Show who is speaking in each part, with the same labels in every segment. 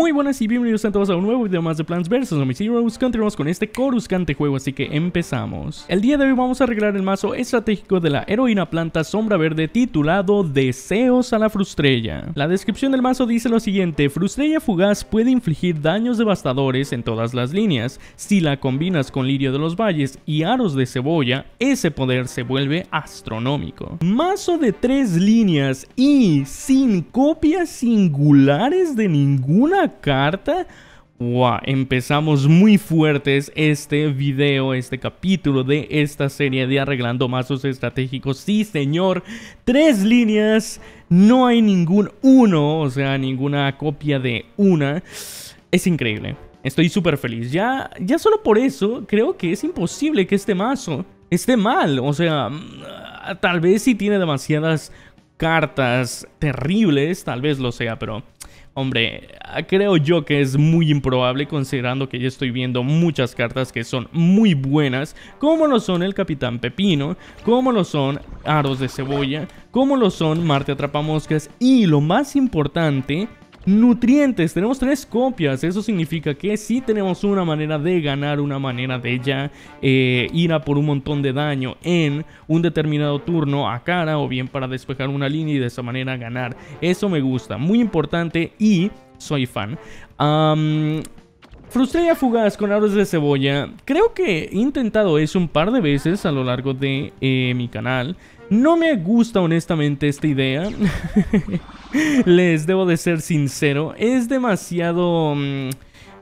Speaker 1: Muy buenas y bienvenidos a todos a un nuevo video más de Plants vs. Zombies Heroes. Continuamos con este coruscante juego, así que empezamos. El día de hoy vamos a arreglar el mazo estratégico de la heroína planta sombra verde titulado Deseos a la Frustrella. La descripción del mazo dice lo siguiente Frustrella fugaz puede infligir daños devastadores en todas las líneas. Si la combinas con Lirio de los Valles y Aros de Cebolla, ese poder se vuelve astronómico Mazo de tres líneas y sin copias singulares de ninguna carta. Wow, empezamos muy fuertes este video, este capítulo de esta serie de arreglando mazos estratégicos. Sí, señor, tres líneas, no hay ningún uno, o sea, ninguna copia de una. Es increíble, estoy súper feliz. Ya, ya solo por eso creo que es imposible que este mazo esté mal. O sea, mm, tal vez si tiene demasiadas cartas terribles, tal vez lo sea, pero Hombre, creo yo que es muy improbable considerando que ya estoy viendo muchas cartas que son muy buenas, como lo son el Capitán Pepino, como lo son Aros de Cebolla, como lo son Marte Atrapamoscas y lo más importante, nutrientes. Tenemos tres copias. Eso significa que sí tenemos una manera de ganar, una manera de ya eh, ir a por un montón de daño en un determinado turno a cara o bien para despejar una línea y de esa manera ganar. Eso me gusta. Muy importante y soy fan. Um, Frustrella fugaz con aros de cebolla. Creo que he intentado eso un par de veces a lo largo de eh, mi canal. No me gusta honestamente esta idea. Les debo de ser sincero. Es demasiado... Mm,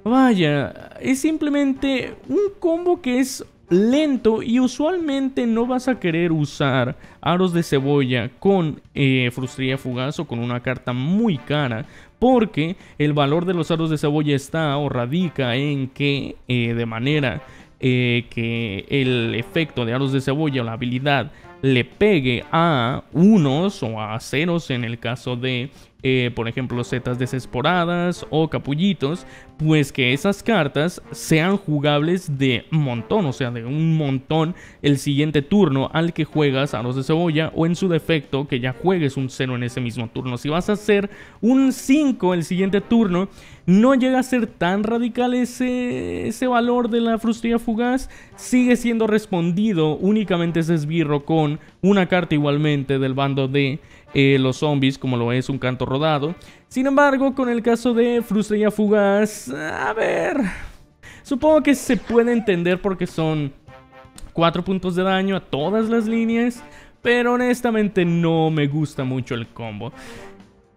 Speaker 1: vaya, es simplemente un combo que es lento y usualmente no vas a querer usar aros de cebolla con eh, fugaz o con una carta muy cara porque el valor de los aros de cebolla está o radica en que eh, de manera eh, que el efecto de aros de cebolla o la habilidad le pegue a unos o a ceros en el caso de eh, por ejemplo, setas desesporadas o capullitos, pues que esas cartas sean jugables de montón, o sea, de un montón el siguiente turno al que juegas a los de cebolla o en su defecto que ya juegues un 0 en ese mismo turno. Si vas a hacer un 5 el siguiente turno, no llega a ser tan radical ese, ese valor de la frustría fugaz, sigue siendo respondido únicamente ese esbirro con una carta igualmente del bando de eh, los zombies, como lo es un canto rodado. Sin embargo, con el caso de Frustrella Fugaz, a ver, supongo que se puede entender porque son 4 puntos de daño a todas las líneas, pero honestamente no me gusta mucho el combo.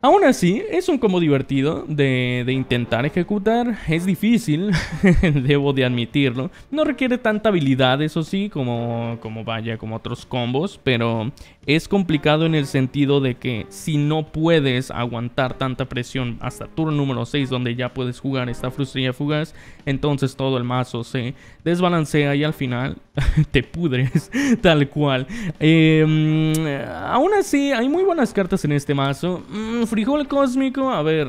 Speaker 1: Aún así, es un combo divertido de, intentar ejecutar. Es difícil, debo de admitirlo. No requiere tanta habilidad, eso sí, como, como vaya, como otros combos. Pero es complicado en el sentido de que si no puedes aguantar tanta presión hasta turno número 6, donde ya puedes jugar esta frustrilla fugaz, entonces todo el mazo se desbalancea y al final te pudres, tal cual. Em, aún así, hay muy buenas cartas en este mazo. Mm, frijol cósmico, a ver...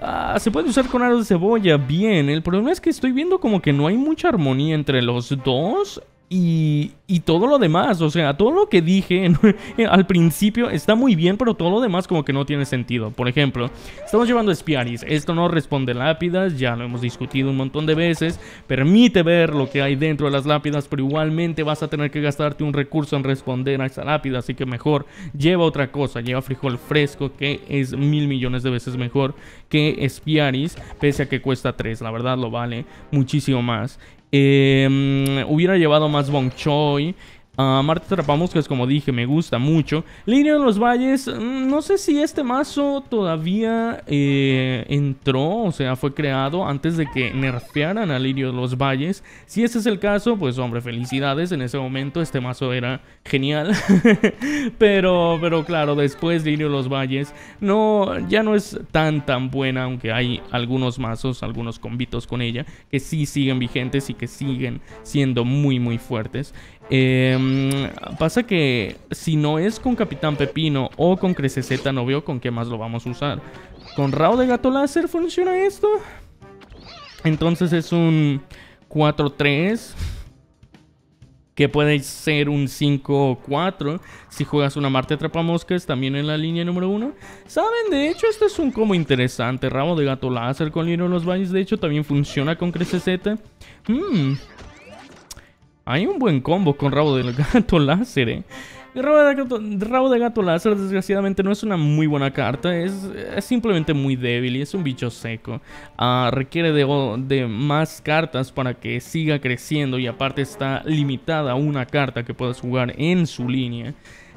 Speaker 1: Ah, se puede usar con aros de cebolla, bien. El problema es que estoy viendo como que no hay mucha armonía entre los dos. Y, todo lo demás, o sea, todo lo que dije al principio está muy bien, pero todo lo demás como que no tiene sentido. Por ejemplo, estamos llevando Espiaris, esto no responde lápidas, ya lo hemos discutido un montón de veces, permite ver lo que hay dentro de las lápidas, pero igualmente vas a tener que gastarte un recurso en responder a esa lápida, así que mejor lleva otra cosa, lleva frijol fresco, que es mil millones de veces mejor que Espiaris, pese a que cuesta 3, la verdad lo vale muchísimo más. Eh, hubiera llevado más Bong Choi. Uh, Marte es como dije, me gusta mucho. Línea de los Valles, mm, no sé si este mazo todavía eh, entró, o sea, fue creado antes de que nerfearan a Lirio de los Valles. Si ese es el caso, pues hombre, felicidades. En ese momento este mazo era genial. pero, pero claro, después Lirio de los Valles no, ya no es tan tan buena, aunque hay algunos mazos, algunos convitos con ella, que sí siguen vigentes y que siguen siendo muy muy fuertes. Em, pasa que si no es con Capitán Pepino o con Crececeta, no veo con qué más lo vamos a usar. ¿Con Rao de Gato Láser funciona esto? Entonces es un 4-3. que puede ser un 5 o 4 si juegas una Marte Atrapamoscas también en la línea número 1. Saben, de hecho, este es un combo interesante. Rabo de gato láser con Lino los Valles, de hecho, también funciona con Crececeta. Hmm. Hay un buen combo con Rabo de gato láser, eh. Rabo de, gato, láser desgraciadamente no es una muy buena carta, es, simplemente muy débil y es un bicho seco. Ah, requiere de, de, más cartas para que siga creciendo y aparte está limitada a una carta que puedas jugar en su línea,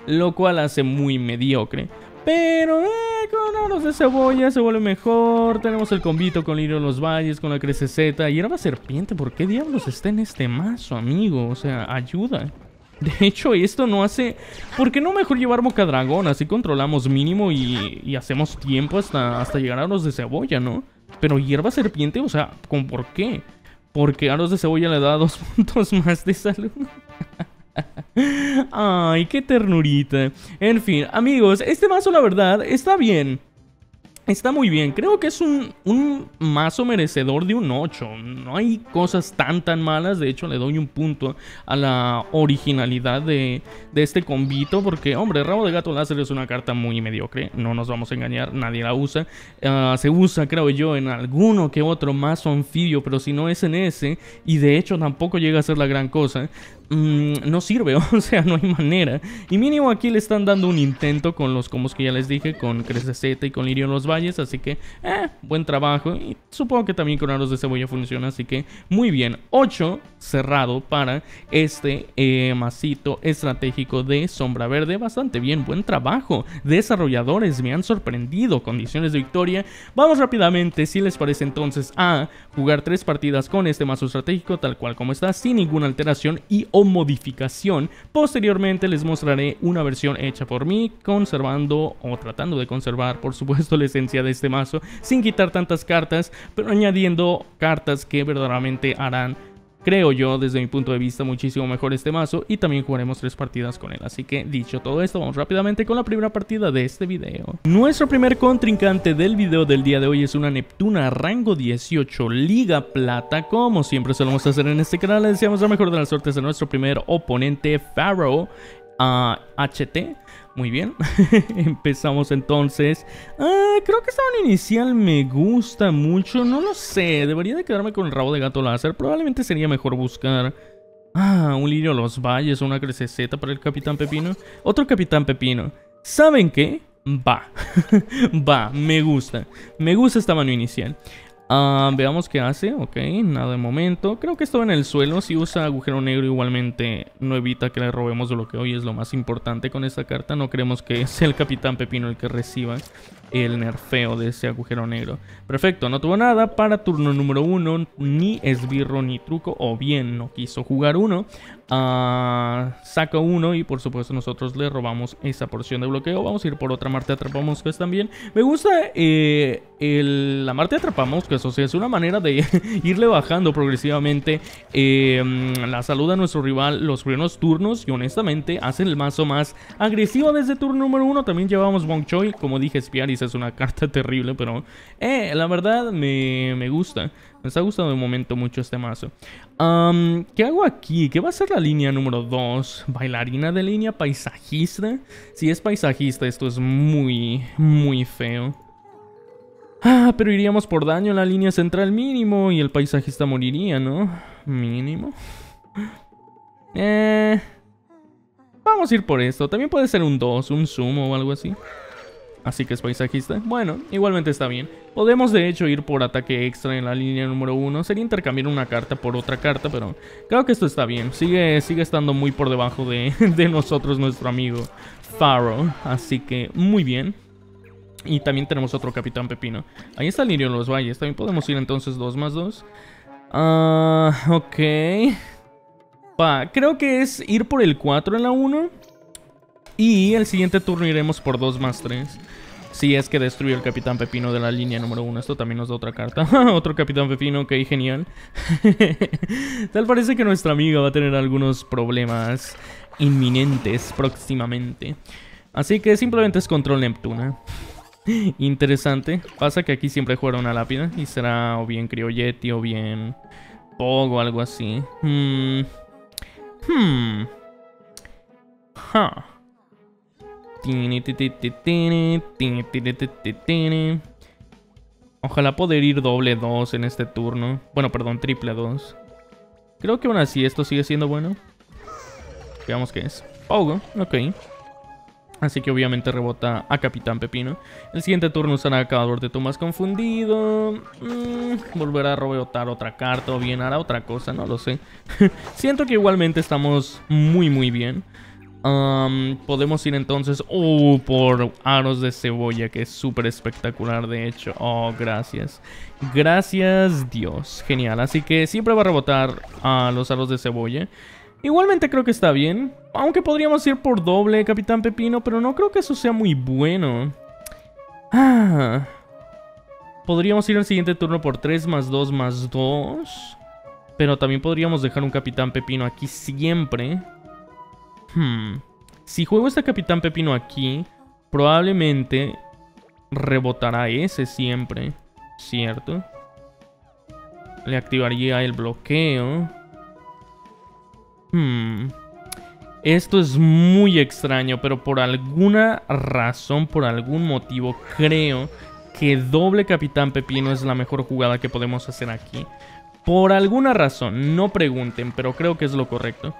Speaker 1: lo cual hace muy mediocre. Pero eh, con aros de cebolla se vuelve mejor. Tenemos el combito con Lirio los Valles, con la Crececeta. Y era serpiente, ¿por qué diablos está en este mazo, amigo? O sea, ayuda. De hecho, esto no hace... ¿Por qué no mejor llevar Dragón? Así controlamos mínimo y, hacemos tiempo hasta, hasta llegar a Aros de Cebolla, ¿no? Pero hierba serpiente, o sea, ¿con por qué? Porque Aros de Cebolla le da dos puntos más de salud. Ay, qué ternurita. En fin, amigos, este mazo la verdad está bien. Está muy bien, creo que es un, un, mazo merecedor de un 8. No hay cosas tan tan malas, de hecho le doy un punto a la originalidad de, de este combito. Porque, hombre, Rabo de Gato Láser es una carta muy mediocre, no nos vamos a engañar, nadie la usa. Ah, se usa, creo yo, en alguno que otro mazo anfibio, pero si no es en ese, y de hecho tampoco llega a ser la gran cosa. Mm, no sirve, o sea, no hay manera. Y mínimo aquí le están dando un intento con los combos que ya les dije, con Crececeta y con Lirio en los Valles, así que, eh, buen trabajo. Y supongo que también con Aros de Cebolla funciona, así que muy bien. 8 cerrado para este eh, masito estratégico de Sombra Verde, bastante bien, buen trabajo. Desarrolladores me han sorprendido, condiciones de victoria. Vamos rápidamente, si les parece entonces, a jugar tres partidas con este mazo estratégico, tal cual como está, sin ninguna alteración y o modificación. Posteriormente les mostraré una versión hecha por mí, conservando o tratando de conservar, por supuesto, la esencia de este mazo, sin quitar tantas cartas, pero añadiendo cartas que verdaderamente harán creo yo, desde mi punto de vista, muchísimo mejor este mazo y también jugaremos tres partidas con él. Así que, dicho todo esto, vamos rápidamente con la primera partida de este video. Nuestro primer contrincante del video del día de hoy es una Neptuna rango 18 Liga Plata. Como siempre solemos hacer en este canal, le deseamos la mejor de las suertes a nuestro primer oponente, Pharaoh, a HT. Muy bien, empezamos entonces. Ah, creo que esta inicial me gusta mucho, no lo sé, debería de quedarme con el rabo de gato láser, probablemente sería mejor buscar... Ah, un lirio los valles, una crececeta para el Capitán Pepino. Otro Capitán Pepino. ¿Saben qué? Va, va, me gusta. Me gusta esta mano inicial. Ah, veamos qué hace, ok, nada de momento. Creo que esto en el suelo, si usa agujero negro igualmente no evita que le robemos de lo que hoy es lo más importante con esta carta. No queremos que sea el Capitán Pepino el que reciba el nerfeo de ese agujero negro. Perfecto, no tuvo nada para turno número uno, ni esbirro ni truco, o bien no quiso jugar uno. Ah, saca uno y por supuesto nosotros le robamos esa porción de bloqueo. Vamos a ir por otra Marte Atrapamoscas también. Me gusta eh, la Marte Atrapamoscas, o sea, es una manera de irle bajando progresivamente em, la salud a nuestro rival los primeros turnos y honestamente hacen el mazo más agresivo desde turno número uno. También llevamos Wong Choi, como dije, espiar es una carta terrible, pero eh, la verdad me, me gusta. Me está gustando de momento mucho este mazo. ¿Qué hago aquí? ¿Qué va a ser la línea número 2? ¿Bailarina de línea? ¿Paisajista? Si es paisajista, esto es muy, muy feo. Ah, pero iríamos por daño en la línea central mínimo y el paisajista moriría, ¿no? Mínimo. Eh... Vamos a ir por esto. También puede ser un 2, un sumo o algo así. Así que es paisajista. Bueno, igualmente está bien. Podemos de hecho ir por ataque extra en la línea número 1. Sería intercambiar una carta por otra carta, pero creo que esto está bien. Sigue, sigue estando muy por debajo de, de nosotros nuestro amigo Pharaoh. Así que muy bien. Y también tenemos otro Capitán Pepino. Ahí está Lirio de los Valles. También podemos ir entonces 2 más 2. Ah, ok. Va, creo que es ir por el 4 en la 1. Y el siguiente turno iremos por 2 más 3. Si es que destruye el Capitán Pepino de la línea número 1. Esto también nos da otra carta. Otro Capitán Pepino, ok, genial. Tal parece que nuestra amiga va a tener algunos problemas inminentes próximamente. Así que simplemente es control Neptuna. Interesante. Pasa que aquí siempre juega una lápida. Y será o bien Criolleti o bien Pog o algo así. Hmm... Hmm. Ojalá poder ir doble 2 en este turno. Bueno, perdón, triple 2. Creo que aún así esto sigue siendo bueno. Veamos qué es. Pogo, ok. Así que obviamente rebota a Capitán Pepino. El siguiente turno usará Acabador de Tumbas Confundido. Mm, volverá a rebotar otra carta o bien hará otra cosa, no lo sé. Siento que igualmente estamos muy muy bien. Podemos ir entonces uh, por aros de cebolla, que es súper espectacular de hecho. Oh, gracias. Gracias Dios. Genial. Así que siempre va a rebotar a los aros de cebolla. Igualmente creo que está bien. Aunque podríamos ir por doble, Capitán Pepino, pero no creo que eso sea muy bueno. Ah. Podríamos ir al siguiente turno por 3 más 2 más 2. Pero también podríamos dejar un Capitán Pepino aquí siempre. Hmm. Si juego este Capitán Pepino aquí, probablemente rebotará ese siempre. ¿Cierto? Le activaría el bloqueo. Hmm. Esto es muy extraño, pero por alguna razón, por algún motivo, creo que doble Capitán Pepino es la mejor jugada que podemos hacer aquí. Por alguna razón, no pregunten, pero creo que es lo correcto.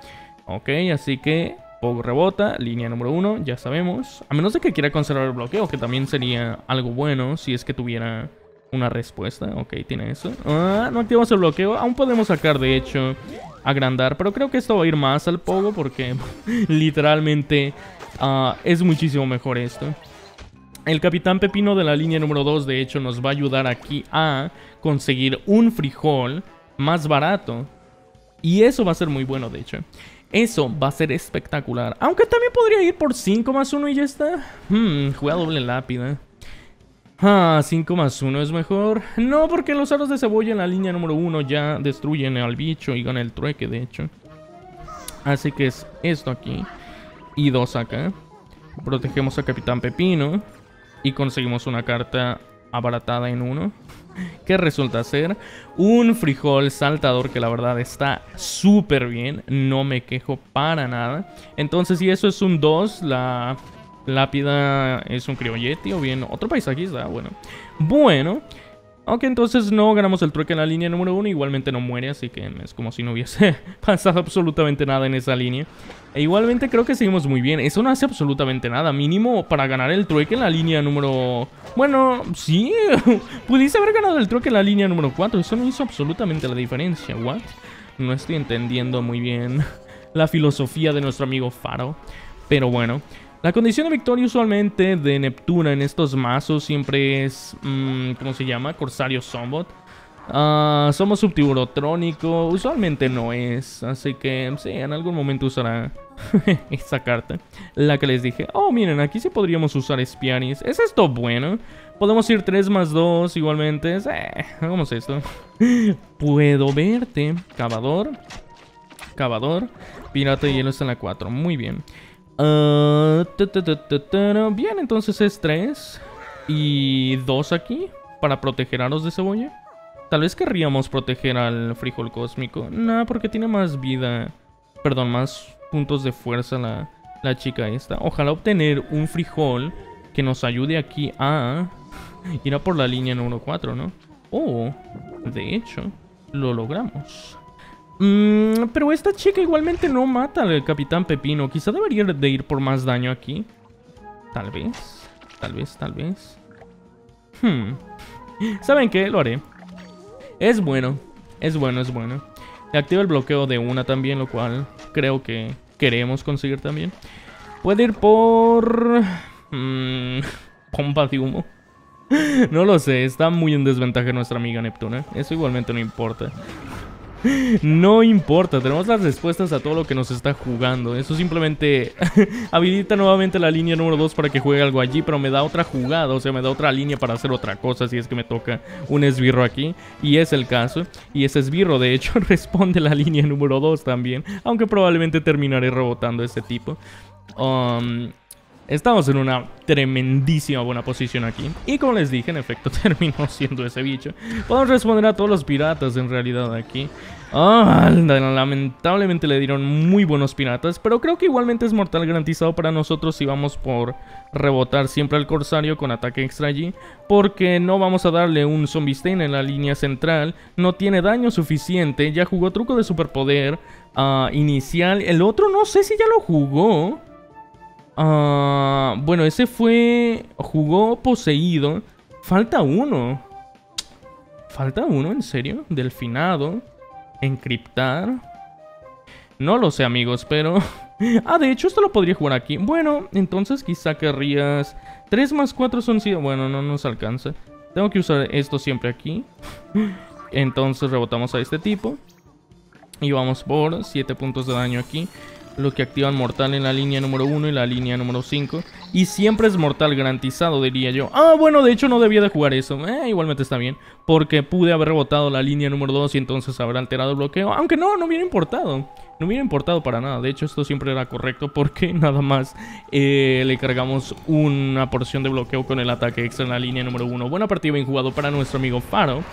Speaker 1: Ok, así que Pogo rebota, línea número uno, ya sabemos. A menos de que quiera conservar el bloqueo, que también sería algo bueno si es que tuviera una respuesta. Ok, tiene eso. Ah, no activamos el bloqueo. Aún podemos sacar, de hecho, agrandar. Pero creo que esto va a ir más al pogo porque literalmente ah, es muchísimo mejor esto. El Capitán Pepino de la línea número 2 de hecho nos va a ayudar aquí a conseguir un frijol más barato. Y eso va a ser muy bueno de hecho. Eso va a ser espectacular. Aunque también podría ir por 5 más 1 y ya está. Hmm, juega doble lápida. Ah, 5 más 1 es mejor. No, porque los aros de cebolla en la línea número 1 ya destruyen al bicho y gana el trueque, de hecho. Así que es esto aquí. Y dos acá. Protegemos a Capitán Pepino. Y conseguimos una carta abaratada en uno. Que resulta ser un frijol saltador que la verdad está súper bien. No me quejo para nada. Entonces si eso es un 2, la Lápida es un criolleti o bien otro paisajista. Bueno, bueno. Aunque entonces no ganamos el trueque en la línea número uno, igualmente no muere, así que es como si no hubiese pasado absolutamente nada en esa línea. E igualmente creo que seguimos muy bien. Eso no hace absolutamente nada. Mínimo para ganar el trueque en la línea número... Bueno, sí. Pudiese haber ganado el trueque en la línea número 4. Eso no hizo absolutamente la diferencia. ¿What? No estoy entendiendo muy bien la filosofía de nuestro amigo Faro. Pero bueno. La condición de victoria usualmente de Neptuna en estos mazos siempre es... Mmm, ¿Cómo se llama? Corsario Zombot. Uh, somos subtiburotrónico. Usualmente no es. Así que sí, en algún momento usará esta carta. La que les dije. Oh, miren, aquí sí podríamos usar Espianis. ¿Es esto bueno? Podemos ir 3 más 2 igualmente. Eh, hagamos esto. Puedo verte. Cavador. Cavador. Pirata de hielo está en la 4. Muy bien. Uh, bien, entonces es 3 y 2 aquí para proteger a los de cebolla. Tal vez querríamos proteger al frijol cósmico. No, porque tiene más vida. Perdón, más puntos de fuerza la, la chica esta. Ojalá obtener un frijol que nos ayude aquí a ir a por la línea número 4, ¿no? Oh, de hecho, lo logramos. Mm, pero esta chica igualmente no mata al Capitán Pepino. Quizá debería de ir por más daño aquí. Tal vez. Tal vez, tal vez. Hmm. ¿Saben qué? Lo haré. Es bueno. Es bueno, es bueno. Le activa el bloqueo de una también, lo cual creo que queremos conseguir también. Puede ir por... Mmm, pompa de humo. no lo sé, está muy en desventaja nuestra amiga Neptuna. Eso igualmente no importa. No importa, tenemos las respuestas a todo lo que nos está jugando. Eso simplemente habilita nuevamente la línea número 2 para que juegue algo allí, pero me da otra jugada, o sea, me da otra línea para hacer otra cosa si es que me toca un esbirro aquí. Y es el caso. Y ese esbirro, de hecho, responde la línea número 2 también, aunque probablemente terminaré rebotando ese tipo. Um, Estamos en una tremendísima buena posición aquí. Y como les dije, en efecto, terminó siendo ese bicho. Podemos responder a todos los piratas en realidad aquí. Ah, lamentablemente le dieron muy buenos piratas, pero creo que igualmente es mortal garantizado para nosotros si vamos por rebotar siempre al corsario con ataque extra allí, porque no vamos a darle un zombie stain en la línea central, no tiene daño suficiente, ya jugó truco de superpoder uh, inicial, el otro no sé si ya lo jugó. Uh, bueno, ese fue... jugó poseído, falta uno. ¿Falta uno? ¿En serio? Delfinado. Encriptar. No lo sé, amigos, pero... ah, de hecho, esto lo podría jugar aquí. Bueno, entonces quizá querrías... 3 más 4 son... Bueno, no nos alcanza. Tengo que usar esto siempre aquí. entonces rebotamos a este tipo. Y vamos por 7 puntos de daño aquí lo que activan mortal en la línea número 1 y la línea número 5. Y siempre es mortal garantizado, diría yo. Ah, bueno, de hecho no debía de jugar eso. Eh, igualmente está bien. Porque pude haber rebotado la línea número 2 y entonces haber alterado el bloqueo. Aunque no, no hubiera importado. No hubiera importado para nada. De hecho, esto siempre era correcto porque nada más eh, le cargamos una porción de bloqueo con el ataque extra en la línea número 1. Buena partida bien jugado para nuestro amigo Faro.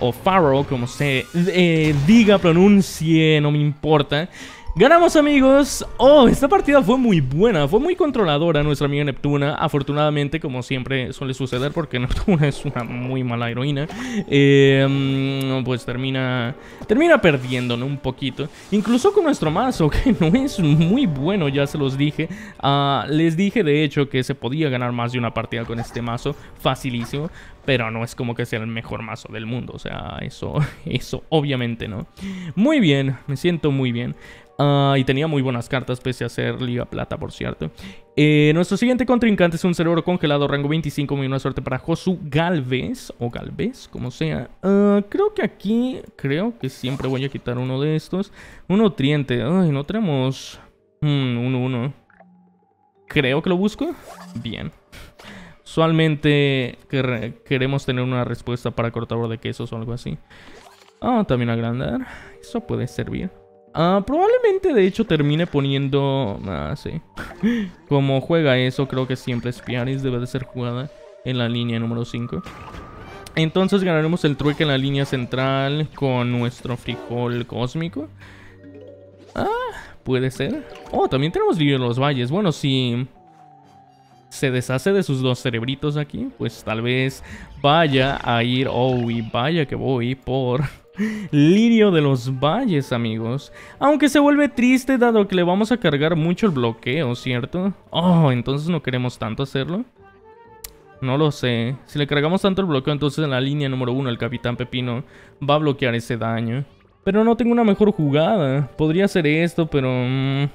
Speaker 1: O Faro, como se eh, diga, pronuncie, no me importa. Ganamos amigos Oh, esta partida fue muy buena Fue muy controladora nuestra amiga Neptuna Afortunadamente, como siempre suele suceder Porque Neptuna es una muy mala heroína eh, Pues termina Termina perdiendo, Un poquito Incluso con nuestro mazo Que no es muy bueno, ya se los dije uh, Les dije de hecho que se podía ganar más de una partida con este mazo Facilísimo pero no es como que sea el mejor mazo del mundo, o sea, eso, eso obviamente no. Muy bien, me siento muy bien. Ah, y tenía muy buenas cartas pese a ser Liga Plata, por cierto. Eh, nuestro siguiente contrincante es un cerebro congelado, rango 25. Muy buena suerte para Josu Galvez, o Galvez, como sea. Ah, creo que aquí, creo que siempre voy a quitar uno de estos. Un nutriente. Ay, no tenemos... Hmm, uno, uno. Creo que lo busco. Bien. Usualmente queremos tener una respuesta para cortador de quesos o algo así. Ah, también agrandar. Eso puede servir. Ah, probablemente de hecho termine poniendo... Ah, sí. Como juega eso, creo que siempre Spiaris debe de ser jugada en la línea número 5. Entonces ganaremos el trueque en la línea central con nuestro frijol cósmico. Ah, puede ser. Oh, también tenemos en los valles. Bueno, si se deshace de sus dos cerebritos aquí, pues tal vez vaya a ir... Oh, y vaya que voy por... Lirio de los Valles, amigos. Aunque se vuelve triste dado que le vamos a cargar mucho el bloqueo, ¿cierto? Oh, entonces no queremos tanto hacerlo. No lo sé. Si le cargamos tanto el bloqueo, entonces en la línea número uno el Capitán Pepino va a bloquear ese daño. Pero no tengo una mejor jugada. Podría ser esto, pero... Mm,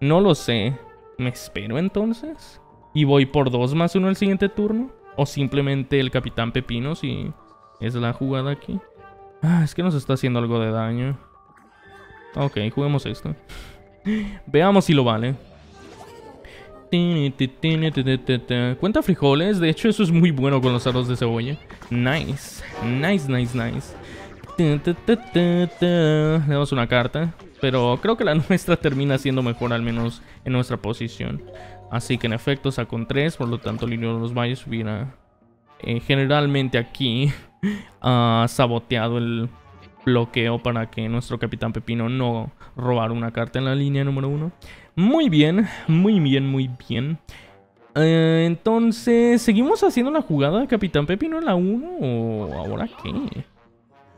Speaker 1: no lo sé. ¿Me espero entonces? ¿Y voy por dos más uno el siguiente turno? ¿O simplemente el Capitán Pepino si es la jugada aquí? Ah, es que nos está haciendo algo de daño. Ok, juguemos esto. Veamos si lo vale. Cuenta frijoles. De hecho, eso es muy bueno con los arroz de cebolla. Nice. Nice, nice, nice. Le damos una carta. Pero creo que la nuestra termina siendo mejor, al menos en nuestra posición. Así que en efecto saco un 3. Por lo tanto, Línea de los Valles hubiera eh, generalmente aquí ha saboteado el bloqueo para que nuestro Capitán Pepino no robara una carta en la línea número uno. Muy bien, muy bien, muy bien. Eh, entonces, ¿seguimos haciendo la jugada de Capitán Pepino en la 1 o ahora qué?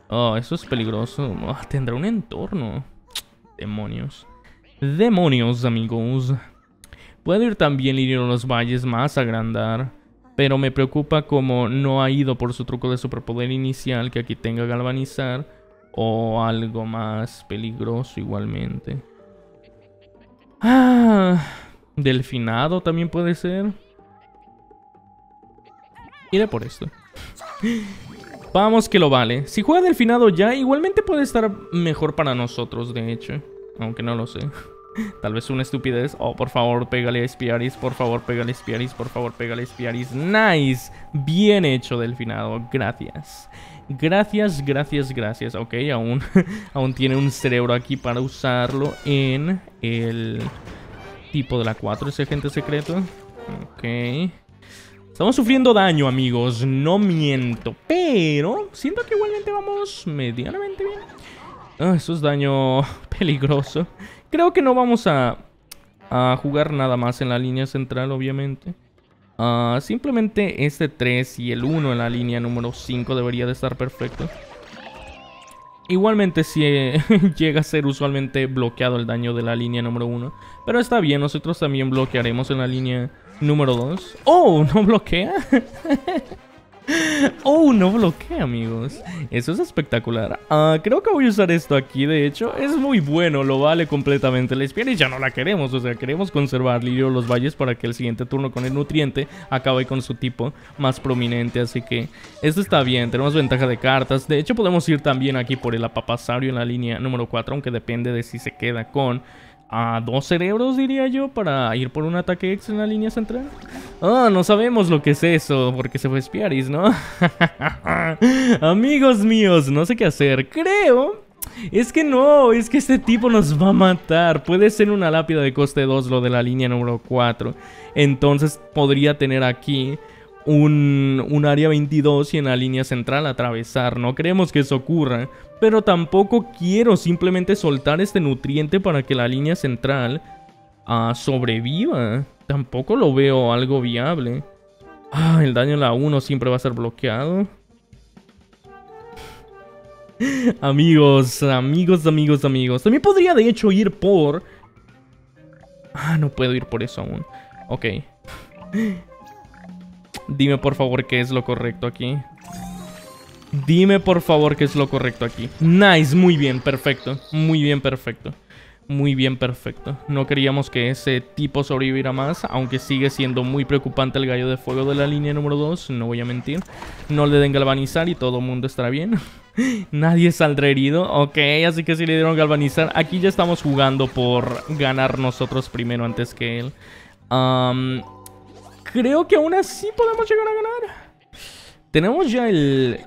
Speaker 1: Oh, eso es peligroso. Ah, tendrá un entorno. Demonios. Demonios, amigos. Puede ir también ir a los valles más agrandar. Pero me preocupa como no ha ido por su truco de superpoder inicial que aquí tenga galvanizar. O algo más peligroso igualmente. Ah, delfinado también puede ser. Iré por esto. Vamos que lo vale. Si juega delfinado ya, igualmente puede estar mejor para nosotros, de hecho. Aunque no lo sé. Tal vez una estupidez. Oh, por favor, pégale a Spiaris. Por favor, pégale a Spiaris. Por favor, pégale a Spiaris. Nice. Bien hecho, Delfinado. Gracias. Gracias, gracias, gracias. Ok, aún, aún tiene un cerebro aquí para usarlo en el tipo de la 4, ese agente secreto. Ok. Estamos sufriendo daño, amigos. No miento. Pero siento que igualmente vamos medianamente bien. Ah, eso es daño peligroso. Creo que no vamos a, jugar nada más en la línea central, obviamente. Ah, simplemente este 3 y el 1 en la línea número 5 debería de estar perfecto. Igualmente si llega a ser usualmente bloqueado el daño de la línea número 1. Pero está bien, nosotros también bloquearemos en la línea número 2. ¡Oh! ¿No bloquea? Oh, no bloquea, amigos. Eso es espectacular. Ah, creo que voy a usar esto aquí, de hecho. Es muy bueno, lo vale completamente. La y ya no la queremos, o sea, queremos conservar Lirio los Valles para que el siguiente turno con el nutriente acabe con su tipo más prominente. Así que esto está bien, tenemos ventaja de cartas. De hecho, podemos ir también aquí por el Apapasario en la línea número 4, aunque depende de si se queda con a dos cerebros, diría yo, para ir por un ataque X en la línea central. Ah, no sabemos lo que es eso, porque se fue Spiaris, ¿no? Amigos míos, no sé qué hacer. Creo... Es que no, es que este tipo nos va a matar. Puede ser una lápida de coste 2 lo de la línea número 4. Entonces podría tener aquí un, área 22 y en la línea central atravesar. No creemos que eso ocurra, pero tampoco quiero simplemente soltar este nutriente para que la línea central uh, sobreviva. Tampoco lo veo algo viable. Ah, el daño a la 1 siempre va a ser bloqueado. amigos, amigos, amigos, amigos. También podría de hecho ir por... Ah, no puedo ir por eso aún. Ok. Dime por favor qué es lo correcto aquí. Dime por favor qué es lo correcto aquí. Nice, muy bien, perfecto. Muy bien, perfecto. Muy bien, perfecto. No queríamos que ese tipo sobreviviera más, aunque sigue siendo muy preocupante el gallo de fuego de la línea número 2, no voy a mentir. No le den galvanizar y todo el mundo estará bien. Nadie saldrá herido. Ok, así que si le dieron galvanizar, aquí ya estamos jugando por ganar nosotros primero antes que él. Creo que aún así podemos llegar a ganar. Tenemos ya el,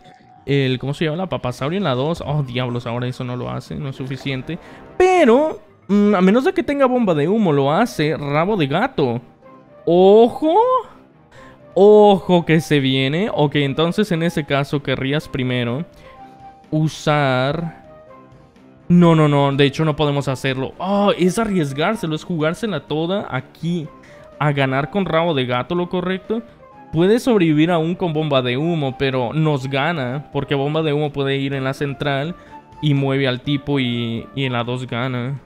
Speaker 1: el ¿cómo se llama? La papasaurio en la 2. Oh, diablos, ahora eso no lo hace, no es suficiente. Pero, mm, a menos de que tenga bomba de humo, lo hace rabo de gato. ¡Ojo! ¡Ojo que se viene! Ok, entonces en ese caso querrías primero usar... No, no, no, de hecho no podemos hacerlo. Oh, es arriesgárselo, es jugársela toda aquí a ganar con rabo de gato, lo correcto. Puede sobrevivir aún con bomba de humo, pero nos gana. Porque bomba de humo puede ir en la central y mueve al tipo y, en la 2 gana.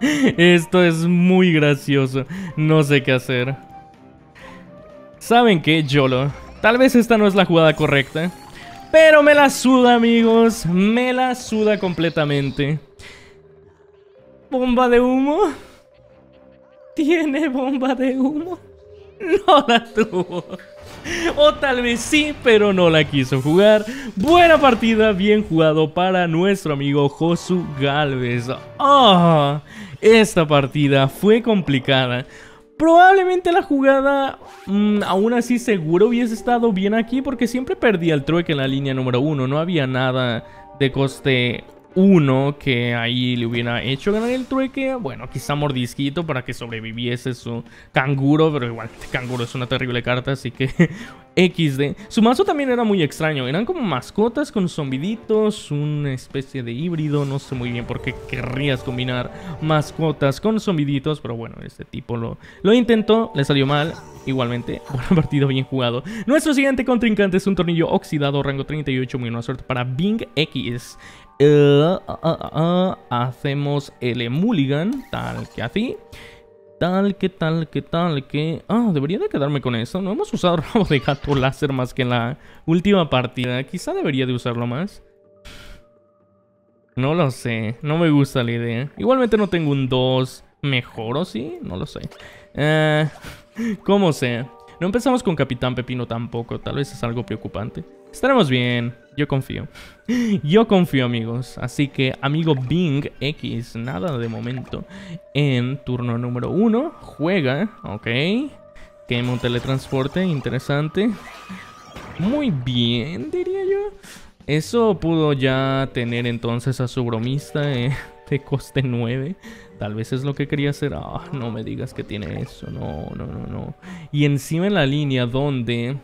Speaker 1: Esto es muy gracioso. No sé qué hacer. ¿Saben qué, Yolo? Tal vez esta no es la jugada correcta. Pero me la suda, amigos. Me la suda completamente. ¿Bomba de humo? ¿Tiene bomba de humo? No la tuvo. O tal vez sí, pero no la quiso jugar. Buena partida, bien jugado para nuestro amigo Josu Galvez. Ah, esta partida fue complicada. Probablemente la jugada mm, aún así seguro hubiese estado bien aquí porque siempre perdía el trueque en la línea número uno. No había nada de coste uno que ahí le hubiera hecho ganar el trueque. Bueno, quizá mordisquito para que sobreviviese su canguro, pero igual, canguro es una terrible carta, así que XD. Su mazo también era muy extraño, eran como mascotas con zombiditos, una especie de híbrido, no sé muy bien por qué querrías combinar mascotas con zombiditos, pero bueno, este tipo lo, lo intentó, le salió mal, igualmente, buen partido, bien jugado. Nuestro siguiente contrincante es un tornillo oxidado, rango 38, muy buena suerte para Bing X. Uh, uh, uh, hacemos el mulligan, tal que así. Tal que tal que tal que... Ah, debería de quedarme con eso. No hemos usado rabo de gato láser más que en la última partida. Quizá debería de usarlo más. No lo sé. No me gusta la idea. Igualmente no tengo un 2 mejor, ¿o sí? No lo sé. Eh, como sea. No empezamos con Capitán Pepino tampoco. Tal vez es algo preocupante. Estaremos bien. Yo confío. Yo confío, amigos. Así que, amigo Bing X, nada de momento. En turno número uno, juega, ok. Quema un teletransporte, interesante. Muy bien, diría yo. Eso pudo ya tener entonces a su bromista de coste 9. Tal vez es lo que quería hacer. Ah, no me digas que tiene eso. No, no, no, no. Y encima en la línea donde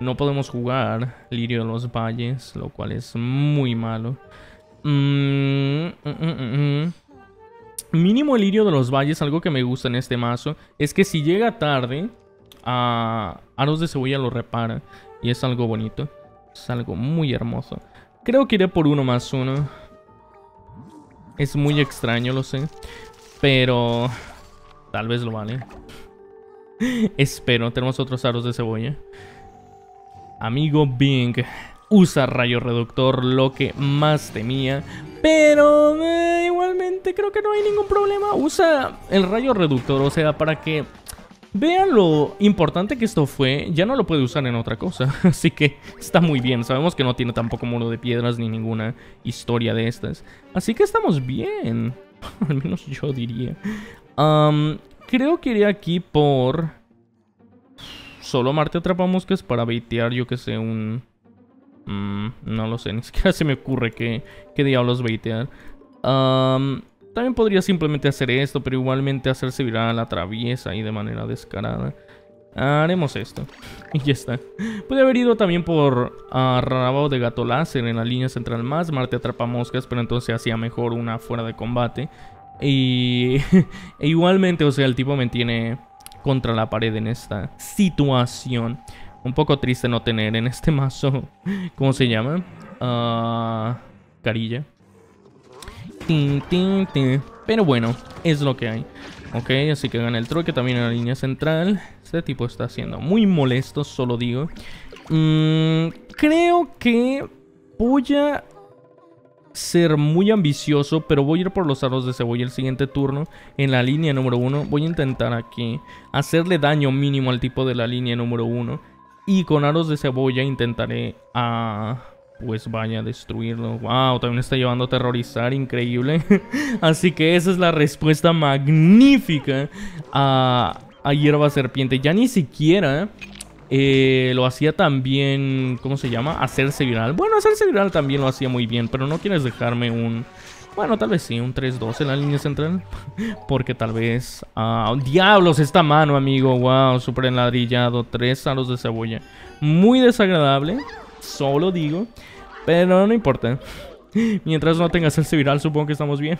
Speaker 1: no podemos jugar Lirio de los Valles, lo cual es muy malo. Mm, mm, mm, Mínimo Lirio de los Valles, algo que me gusta en este mazo, es que si llega tarde, a Aros de Cebolla lo repara. Y es algo bonito. Es algo muy hermoso. Creo que iré por uno más uno. Es muy extraño, lo sé. Pero tal vez lo vale. Espero. Tenemos otros aros de cebolla. Amigo Bing. Usa rayo reductor, lo que más temía. Pero eh, igualmente creo que no hay ningún problema. Usa el rayo reductor, o sea, para que vean lo importante que esto fue. Ya no lo puede usar en otra cosa. Así que está muy bien. Sabemos que no tiene tampoco muro de piedras ni ninguna historia de estas. Así que estamos bien. Al menos yo diría. creo que iré aquí por... Solo Marte Atrapamoscas para baitear, yo que sé, un... Mm, no lo sé, ni siquiera se me ocurre qué, qué diablos baitear. también podría simplemente hacer esto, pero igualmente hacerse viral la traviesa y de manera descarada. Haremos esto. Y ya está. Puede haber ido también por uh, de gato láser en la línea central más. Marte atrapa moscas, pero entonces hacía mejor una fuera de combate. Y e igualmente, o sea, el tipo me tiene contra la pared en esta situación. Un poco triste no tener en este mazo, ¿cómo se llama? Uh, carilla. Pero bueno, es lo que hay. Ok, así que gana el truque también en la línea central. Este tipo está siendo muy molesto, solo digo. Mm, creo que voy a ser muy ambicioso, pero voy a ir por los aros de cebolla el siguiente turno en la línea número uno. Voy a intentar aquí hacerle daño mínimo al tipo de la línea número uno. Y con aros de cebolla intentaré a... pues vaya a destruirlo. Wow, también está llevando a aterrorizar, increíble. Así que esa es la respuesta magnífica a, a hierba serpiente. Ya ni siquiera eh, lo hacía también, ¿cómo se llama? Hacerse viral. Bueno, hacerse viral también lo hacía muy bien, pero no quieres dejarme un... Bueno, tal vez sí, un 3-2 en la línea central. Porque tal vez... Uh, ¡Diablos! Esta mano, amigo. ¡Wow! Súper enladrillado. Tres aros de cebolla. Muy desagradable. Solo digo. Pero no importa. Mientras no tengas el viral, supongo que estamos bien.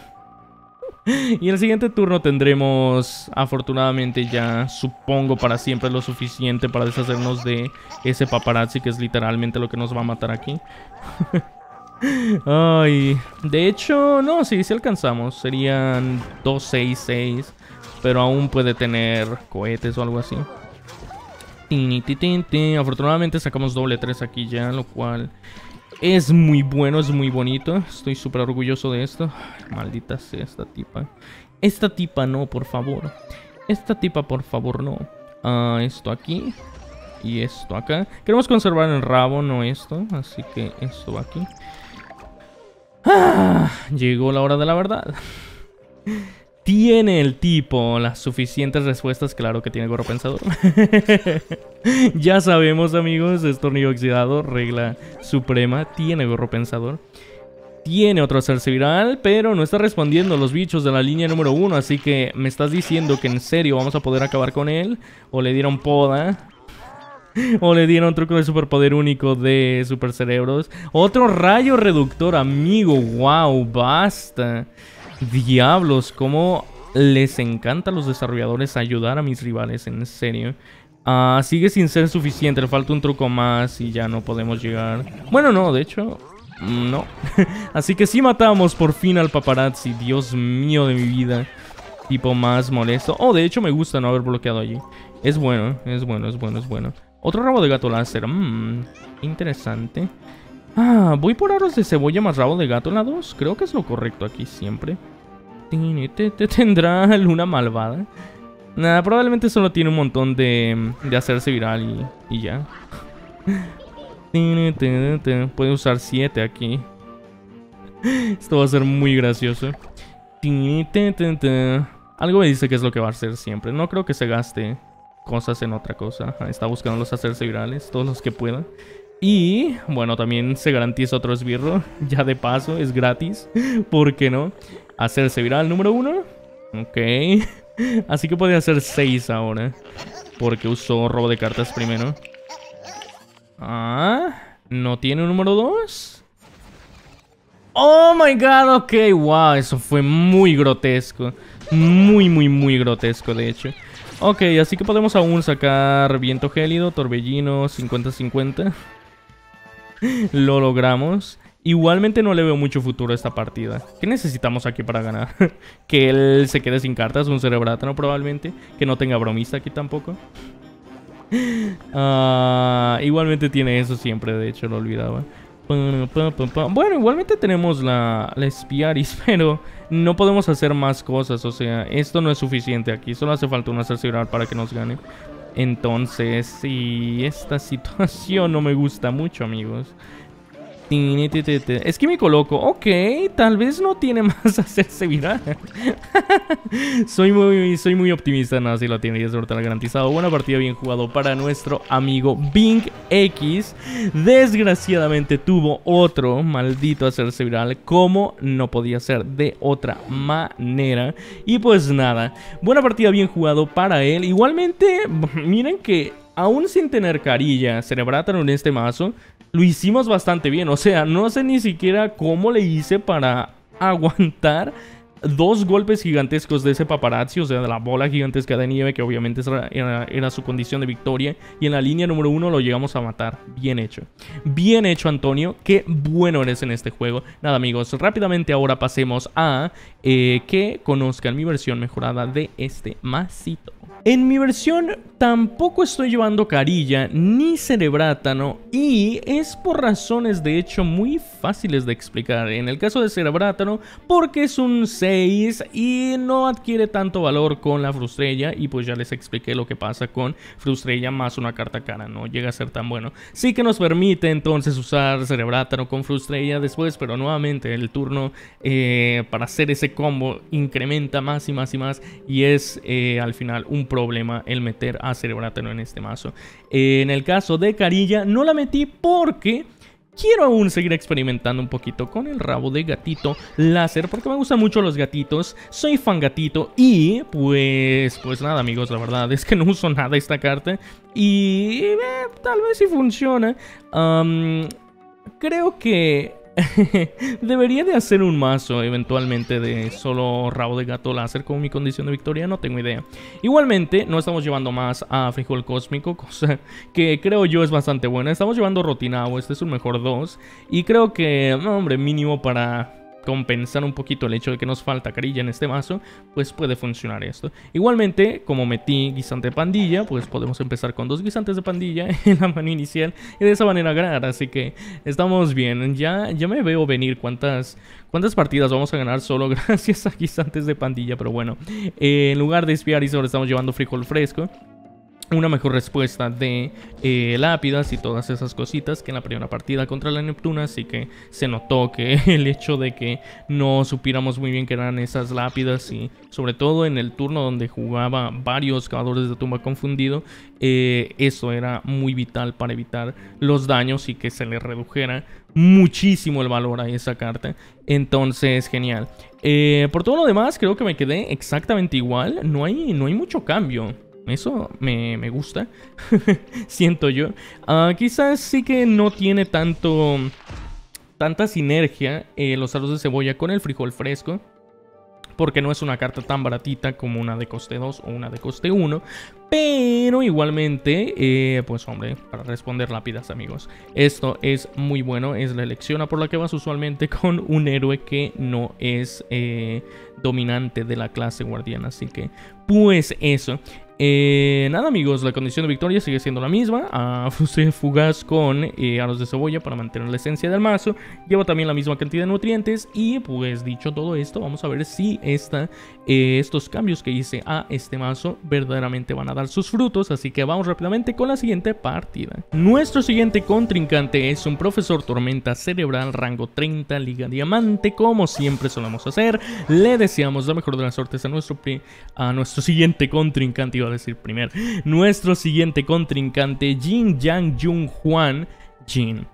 Speaker 1: Y el siguiente turno tendremos, afortunadamente ya, supongo para siempre lo suficiente para deshacernos de ese paparazzi que es literalmente lo que nos va a matar aquí. Ay, de hecho, no, sí, sí alcanzamos. Serían 266, pero aún puede tener cohetes o algo así. Afortunadamente sacamos doble 3 aquí ya, lo cual es muy bueno, es muy bonito. Estoy súper orgulloso de esto. Maldita sea esta tipa. Esta tipa no, por favor. Esta tipa, por favor, no. Ah, esto aquí. Y esto acá. Queremos conservar el rabo, no esto. Así que esto va aquí. Ah, llegó la hora de la verdad. ¿Tiene el tipo las suficientes respuestas? Claro que tiene gorro pensador. ya sabemos, amigos, es tornillo oxidado, regla suprema. Tiene gorro pensador. Tiene otro hacerse viral, pero no está respondiendo los bichos de la línea número uno. Así que me estás diciendo que en serio vamos a poder acabar con él. O le dieron poda. O le dieron truco de superpoder único de super cerebros. Otro rayo reductor, amigo. Wow, basta. Diablos, cómo les encanta a los desarrolladores ayudar a mis rivales, en serio. Ah, sigue sin ser suficiente, le falta un truco más y ya no podemos llegar. Bueno, no, de hecho, no. Así que sí matamos por fin al paparazzi, Dios mío de mi vida. Tipo más molesto. Oh, de hecho me gusta no haber bloqueado allí. Es bueno, es bueno, es bueno, es bueno. Otro rabo de gato láser. Mmm, interesante. Ah, voy por aros de cebolla más rabo de gato en la 2. Creo que es lo correcto aquí siempre. ¿Tendrá luna malvada? Nada, probablemente solo tiene un montón de, de hacerse viral y, y ya. Puede usar 7 aquí. Esto va a ser muy gracioso. Algo me dice que es lo que va a hacer siempre. No creo que se gaste cosas en otra cosa. Está buscando los hacerse virales, todos los que pueda. Y, bueno, también se garantiza otro esbirro. Ya de paso, es gratis. ¿Por qué no? Hacerse viral número uno. Ok. Así que puede hacer 6 ahora. Porque usó robo de cartas primero. Ah, ¿no tiene un número 2? Oh my god, ok, wow, eso fue muy grotesco. Muy, muy, muy grotesco, de hecho. Ok, así que podemos aún sacar viento gélido, torbellino, 50-50. Lo logramos. Igualmente no le veo mucho futuro a esta partida. ¿Qué necesitamos aquí para ganar? que él se quede sin cartas, un cerebrátano probablemente. Que no tenga bromista aquí tampoco. Ah, igualmente tiene eso siempre, de hecho, lo olvidaba. Bueno, igualmente tenemos la, la Espiaris, pero no podemos hacer más cosas. O sea, esto no es suficiente aquí. Solo hace falta un hacer para que nos gane. Entonces, sí, esta situación no me gusta mucho, amigos. Es que me coloco, ok, tal vez no tiene más hacerse viral. soy, muy, soy muy optimista, nada, si lo tiene y es garantizado. Buena partida, bien jugado para nuestro amigo Bing X. Desgraciadamente tuvo otro maldito hacerse viral, como no podía ser de otra manera. Y pues nada, buena partida, bien jugado para él. Igualmente, miren que aún sin tener carilla Cerebrátano en este mazo, lo hicimos bastante bien. O sea, no sé ni siquiera cómo le hice para aguantar dos golpes gigantescos de ese paparazzi, o sea, de la bola gigantesca de nieve, que obviamente era, su condición de victoria. Y en la línea número uno lo llegamos a matar. Bien hecho. Bien hecho, Antonio. Qué bueno eres en este juego. Nada, amigos, rápidamente ahora pasemos a eh, que conozcan mi versión mejorada de este masito. En mi versión tampoco estoy llevando carilla ni cerebrátano y es por razones de hecho muy fáciles de explicar. En el caso de cerebrátano porque es un 6 y no adquiere tanto valor con la frustrella y pues ya les expliqué lo que pasa con frustrella más una carta cara, no llega a ser tan bueno. Sí que nos permite entonces usar cerebrátano con frustrella después, pero nuevamente el turno eh, para hacer ese combo incrementa más y más y más y es eh, al final un problema el meter a Cerebrátano en este mazo. en el caso de Carilla no la metí porque quiero aún seguir experimentando un poquito con el rabo de gatito láser porque me gustan mucho los gatitos, soy fan gatito y pues pues nada amigos, la verdad es que no uso nada esta carta y eh, tal vez si funciona. creo que Debería de hacer un mazo eventualmente de solo rabo de gato láser con mi condición de victoria, no tengo idea. Igualmente, no estamos llevando más a frijol cósmico, cosa que creo yo es bastante buena. Estamos llevando rotinao, este es un mejor 2. Y creo que, hombre, mínimo para compensar un poquito el hecho de que nos falta carilla en este mazo, pues puede funcionar esto. Igualmente, como metí guisante de pandilla, pues podemos empezar con dos guisantes de pandilla en la mano inicial y de esa manera ganar, así que estamos bien. Ya, ya me veo venir cuántas, cuántas partidas vamos a ganar solo gracias a guisantes de pandilla, pero bueno, en lugar de espiar y solo estamos llevando frijol fresco una mejor respuesta de eh, lápidas y todas esas cositas que en la primera partida contra la Neptuna, así que se notó que el hecho de que no supiéramos muy bien que eran esas lápidas y sobre todo en el turno donde jugaba varios cavadores de tumba confundido, eh, eso era muy vital para evitar los daños y que se le redujera muchísimo el valor a esa carta. Entonces, genial. Eh, por todo lo demás, creo que me quedé exactamente igual. No hay, no hay mucho cambio. Eso me, gusta, siento yo. Ah, quizás sí que no tiene tanto tanta sinergia eh, los aros de cebolla con el frijol fresco porque no es una carta tan baratita como una de coste 2 o una de coste 1. Pero igualmente, eh, pues hombre, para responder lápidas amigos, esto es muy bueno, es la elección a por la que vas usualmente con un héroe que no es eh, dominante de la clase guardiana. Así que, pues eso. Eh, nada amigos, la condición de victoria sigue siendo la misma. A fugaz con eh, aros de cebolla para mantener la esencia del mazo. Lleva también la misma cantidad de nutrientes. Y pues dicho todo esto, vamos a ver si esta, eh, estos cambios que hice a este mazo verdaderamente van a dar sus frutos. Así que vamos rápidamente con la siguiente partida. Nuestro siguiente contrincante es un profesor tormenta cerebral rango 30 liga diamante. Como siempre solemos hacer. Le deseamos la mejor de las suertes a nuestro, a nuestro siguiente contrincante a decir primero. Nuestro siguiente contrincante, Jin Yang Jung Juan Jin.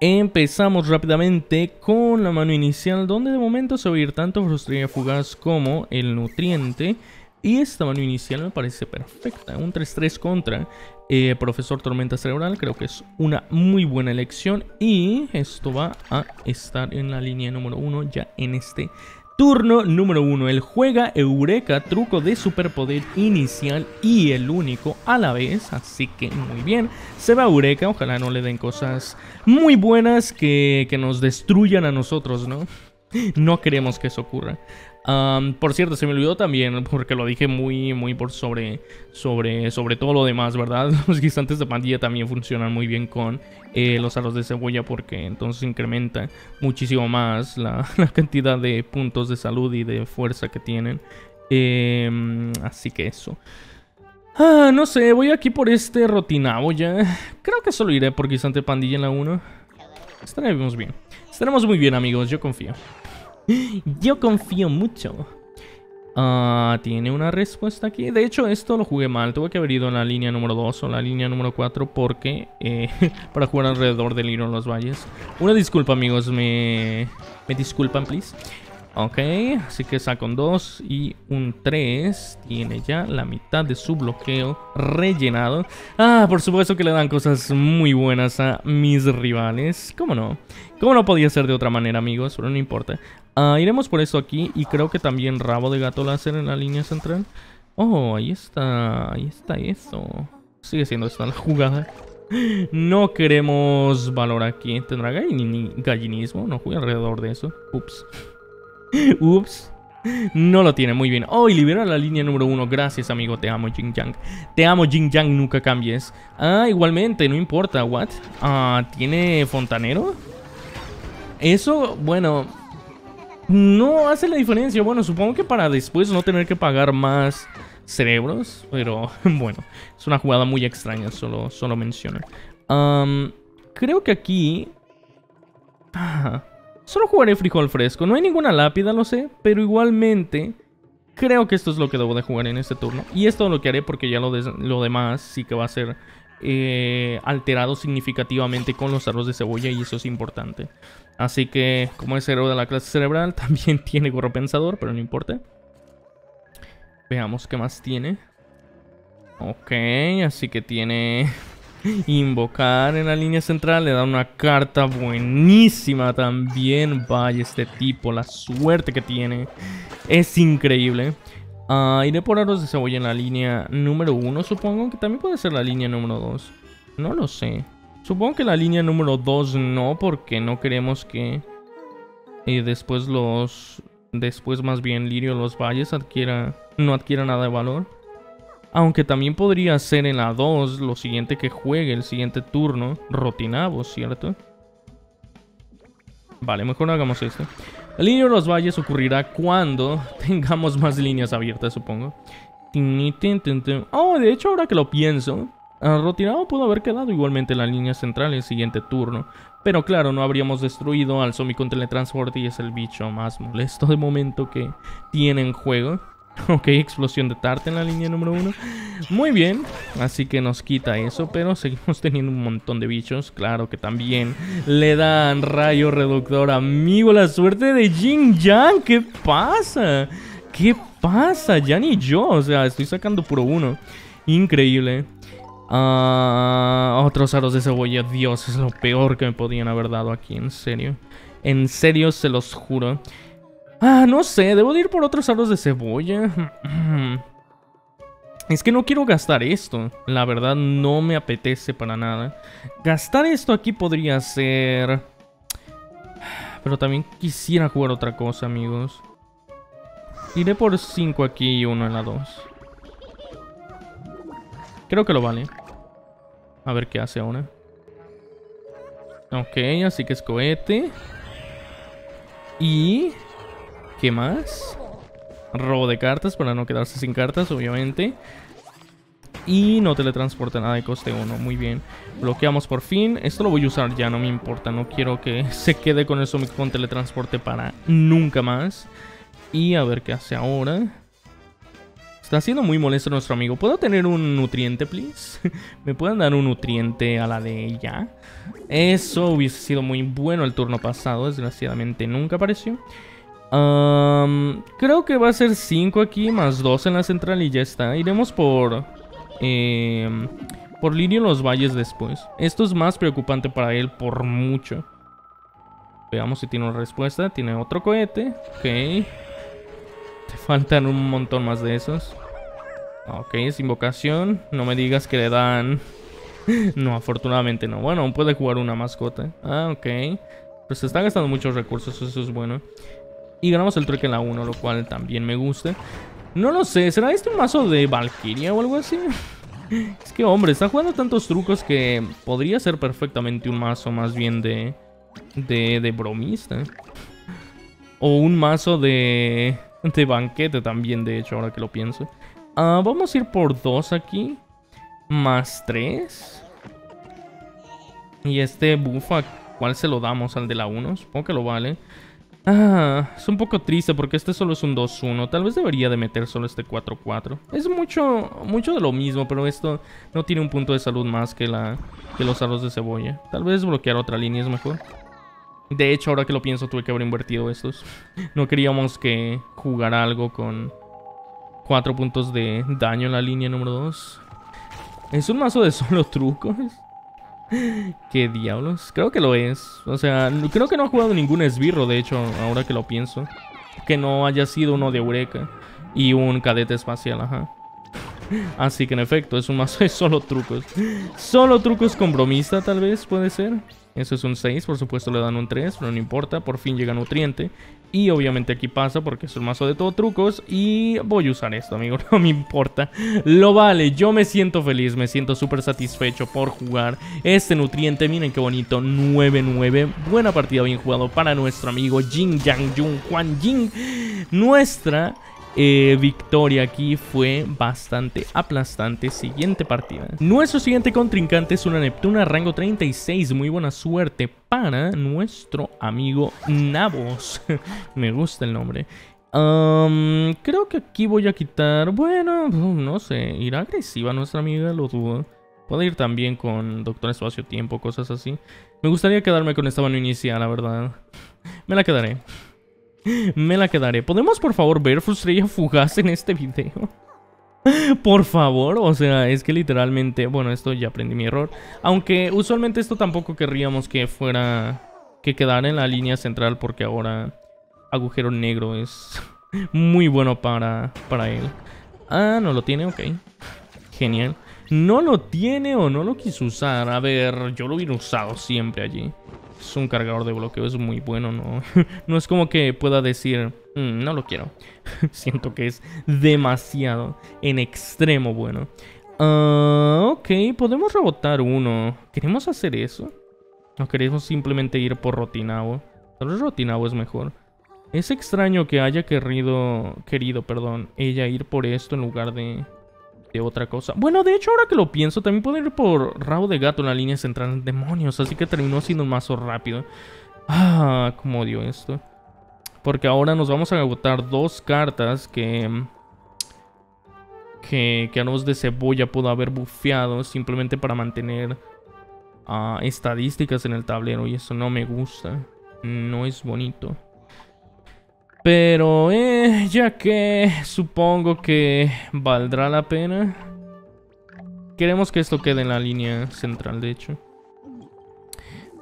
Speaker 1: Empezamos rápidamente con la mano inicial, donde de momento se va a ir tanto Frustría Fugaz como el Nutriente. Y esta mano inicial me parece perfecta. Un 3-3 contra eh, Profesor Tormenta Cerebral. Creo que es una muy buena elección. Y esto va a estar en la línea número 1 ya en este turno número 1. Él juega Eureka, truco de superpoder inicial y el único a la vez. Así que muy bien. Se va Eureka. Ojalá no le den cosas muy buenas que, que nos destruyan a nosotros, ¿no? No queremos que eso ocurra por cierto, se me olvidó también, porque lo dije muy, muy por sobre, sobre, sobre todo lo demás, ¿verdad? Los guisantes de pandilla también funcionan muy bien con eh, los aros de cebolla, porque entonces incrementa muchísimo más la, cantidad de puntos de salud y de fuerza que tienen. Em, así que eso. Ah, no sé, voy aquí por este rotinabo ya. Creo que solo iré por guisante pandilla en la 1. Estaremos bien. Estaremos muy bien, amigos, yo confío. Yo confío mucho. Ah, tiene una respuesta aquí. De hecho, esto lo jugué mal. Tuve que haber ido en la línea número 2 o la línea número 4 porque... Eh, para jugar alrededor del hilo en los valles. Una disculpa, amigos. Me, me disculpan, please. Ok, así que saca un 2 y un 3. Tiene ya la mitad de su bloqueo rellenado. Ah, por supuesto que le dan cosas muy buenas a mis rivales. ¿Cómo no? ¿Cómo no podía ser de otra manera, amigos? Pero no importa. Ah, iremos por eso aquí. Y creo que también rabo de gato láser en la línea central. Oh, ahí está. Ahí está eso. Sigue siendo esta la jugada. No queremos valor aquí. ¿Tendrá gallinismo? No juega alrededor de eso. Ups. Ups. No lo tiene, muy bien. Oh, y libera la línea número uno. Gracias, amigo. Te amo, Jing Yang. Te amo, Jing Yang. Nunca cambies. Ah, igualmente, no importa. ¿What? Ah, ¿tiene fontanero? Eso, bueno, no hace la diferencia. Bueno, supongo que para después no tener que pagar más cerebros. Pero bueno, es una jugada muy extraña, solo, solo menciono. creo que aquí... solo jugaré frijol fresco. No hay ninguna lápida, lo sé. Pero igualmente... Creo que esto es lo que debo de jugar en este turno. Y esto es lo que haré porque ya lo, lo demás sí que va a ser eh, alterado significativamente con los arroz de cebolla y eso es importante. Así que, como es héroe de la clase cerebral, también tiene gorro pensador, pero no importa. Veamos qué más tiene. Ok, así que tiene invocar en la línea central. Le da una carta buenísima también. Vaya, este tipo, la suerte que tiene. Es increíble. Uh, iré por aros de cebolla en la línea número 1, supongo que también puede ser la línea número 2. No lo sé. Supongo que la línea número 2 no, porque no queremos que eh, después los... Después más bien Lirio los Valles adquiera, no adquiera nada de valor. Aunque también podría ser en la 2 lo siguiente que juegue el siguiente turno. Rotinabo, ¿cierto? Vale, mejor hagamos esto. Línea de los valles ocurrirá cuando tengamos más líneas abiertas, supongo. Oh, de hecho, ahora que lo pienso, Rotinado pudo haber quedado igualmente en la línea central el siguiente turno. Pero claro, no habríamos destruido al zombie con teletransporte y es el bicho más molesto de momento que tiene en juego. Ok, explosión de tarta en la línea número uno. Muy bien, así que nos quita eso, pero seguimos teniendo un montón de bichos. Claro que también le dan rayo reductor. Amigo, la suerte de Jin Yang. ¿Qué pasa? ¿Qué pasa? Ya ni yo, o sea, estoy sacando puro uno. Increíble. Ah, otros aros de cebolla, Dios, es lo peor que me podían haber dado aquí, en serio. En serio, se los juro. Ah, no sé, debo de ir por otros aros de cebolla. Es que no quiero gastar esto. La verdad no me apetece para nada. Gastar esto aquí podría ser... Pero también quisiera jugar otra cosa, amigos. Iré por 5 aquí y uno en la 2. Creo que lo vale. A ver qué hace ahora. Ok, así que es cohete. Y... ¿Qué más? Robo de cartas para no quedarse sin cartas, obviamente. Y no teletransporta nada de coste 1. Muy bien. Bloqueamos por fin. Esto lo voy a usar ya, no me importa. No quiero que se quede con eso con teletransporte para nunca más. Y a ver qué hace ahora. Está siendo muy molesto nuestro amigo. ¿Puedo tener un nutriente, please? ¿Me pueden dar un nutriente a la de ella? Eso hubiese sido muy bueno el turno pasado. Desgraciadamente nunca apareció. creo que va a ser 5 aquí, más 2 en la central y ya está. Iremos por... Eh, por Lirio los valles después. Esto es más preocupante para él por mucho. Veamos si tiene una respuesta. Tiene otro cohete. Ok. Te faltan un montón más de esos. Ok, es invocación. No me digas que le dan... no, afortunadamente no. Bueno, puede jugar una mascota. Ah, ok. Pues se están gastando muchos recursos, eso es bueno. Y ganamos el truque en la 1, lo cual también me gusta. No lo sé, ¿será este un mazo de Valkyria o algo así? es que, hombre, está jugando tantos trucos que podría ser perfectamente un mazo más bien de de, de bromista. O un mazo de, de banquete también, de hecho, ahora que lo pienso. Ah, vamos a ir por dos aquí. Más tres. Y este bufa, ¿cuál se lo damos? Al de la 1. Supongo que lo vale. Ah, es un poco triste porque este solo es un 2-1. Tal vez debería de meter solo este 4-4. Es mucho, mucho de lo mismo, pero esto no tiene un punto de salud más que, la, que los aros de cebolla. Tal vez bloquear otra línea es mejor. De hecho, ahora que lo pienso, tuve que haber invertido estos. No queríamos que jugara algo con 4 puntos de daño en la línea número 2. ¿Es un mazo de solo trucos? ¿Qué diablos? Creo que lo es. O sea, creo que no ha jugado ningún esbirro, de hecho, ahora que lo pienso. Que no haya sido uno de Eureka y un cadete espacial, ajá. Así que en efecto, es un mazo de solo trucos. Solo trucos con bromista, tal vez, puede ser. Eso es un 6, por supuesto le dan un 3, pero no importa, por fin llega nutriente. Y obviamente aquí pasa porque es un mazo de todo trucos y voy a usar esto, amigo, no me importa. Lo vale, yo me siento feliz, me siento súper satisfecho por jugar este nutriente. Miren qué bonito, 9-9. Buena partida, bien jugado para nuestro amigo Jin Yang Jun Juan Jin. Nuestra eh, victoria aquí fue bastante aplastante. Siguiente partida. Nuestro siguiente contrincante es una Neptuna rango 36. Muy buena suerte para nuestro amigo Nabos. Me gusta el nombre. creo que aquí voy a quitar... Bueno, no sé. Irá agresiva nuestra amiga, lo dudo. Puede ir también con Doctor Espacio Tiempo, cosas así. Me gustaría quedarme con esta mano inicial, la verdad. Me la quedaré. Me la quedaré. ¿Podemos por favor ver Frustrella Fugaz en este video? Por favor, o sea, es que literalmente, bueno, esto ya aprendí mi error. Aunque usualmente esto tampoco querríamos que fuera, que quedara en la línea central porque ahora agujero negro es muy bueno para, para él. Ah, no lo tiene, ok. Genial. No lo tiene o no lo quiso usar. A ver, yo lo hubiera usado siempre allí es un cargador de bloqueo, es muy bueno, ¿no? no es como que pueda decir, mm, no lo quiero. Siento que es demasiado, en extremo bueno. Uh, ok, podemos rebotar uno. ¿Queremos hacer eso? ¿O queremos simplemente ir por Rotinao? Tal vez Rotinao es mejor. Es extraño que haya querido, querido, perdón, ella ir por esto en lugar de de otra cosa. Bueno, de hecho, ahora que lo pienso, también puedo ir por rabo de gato en la línea central. Demonios, así que terminó siendo un mazo rápido. Ah, cómo odio esto. Porque ahora nos vamos a agotar dos cartas que... Que, que a los de cebolla pudo haber bufeado simplemente para mantener ah, estadísticas en el tablero. Y eso no me gusta. No es bonito. Pero, eh, ya que supongo que valdrá la pena. Queremos que esto quede en la línea central, de hecho.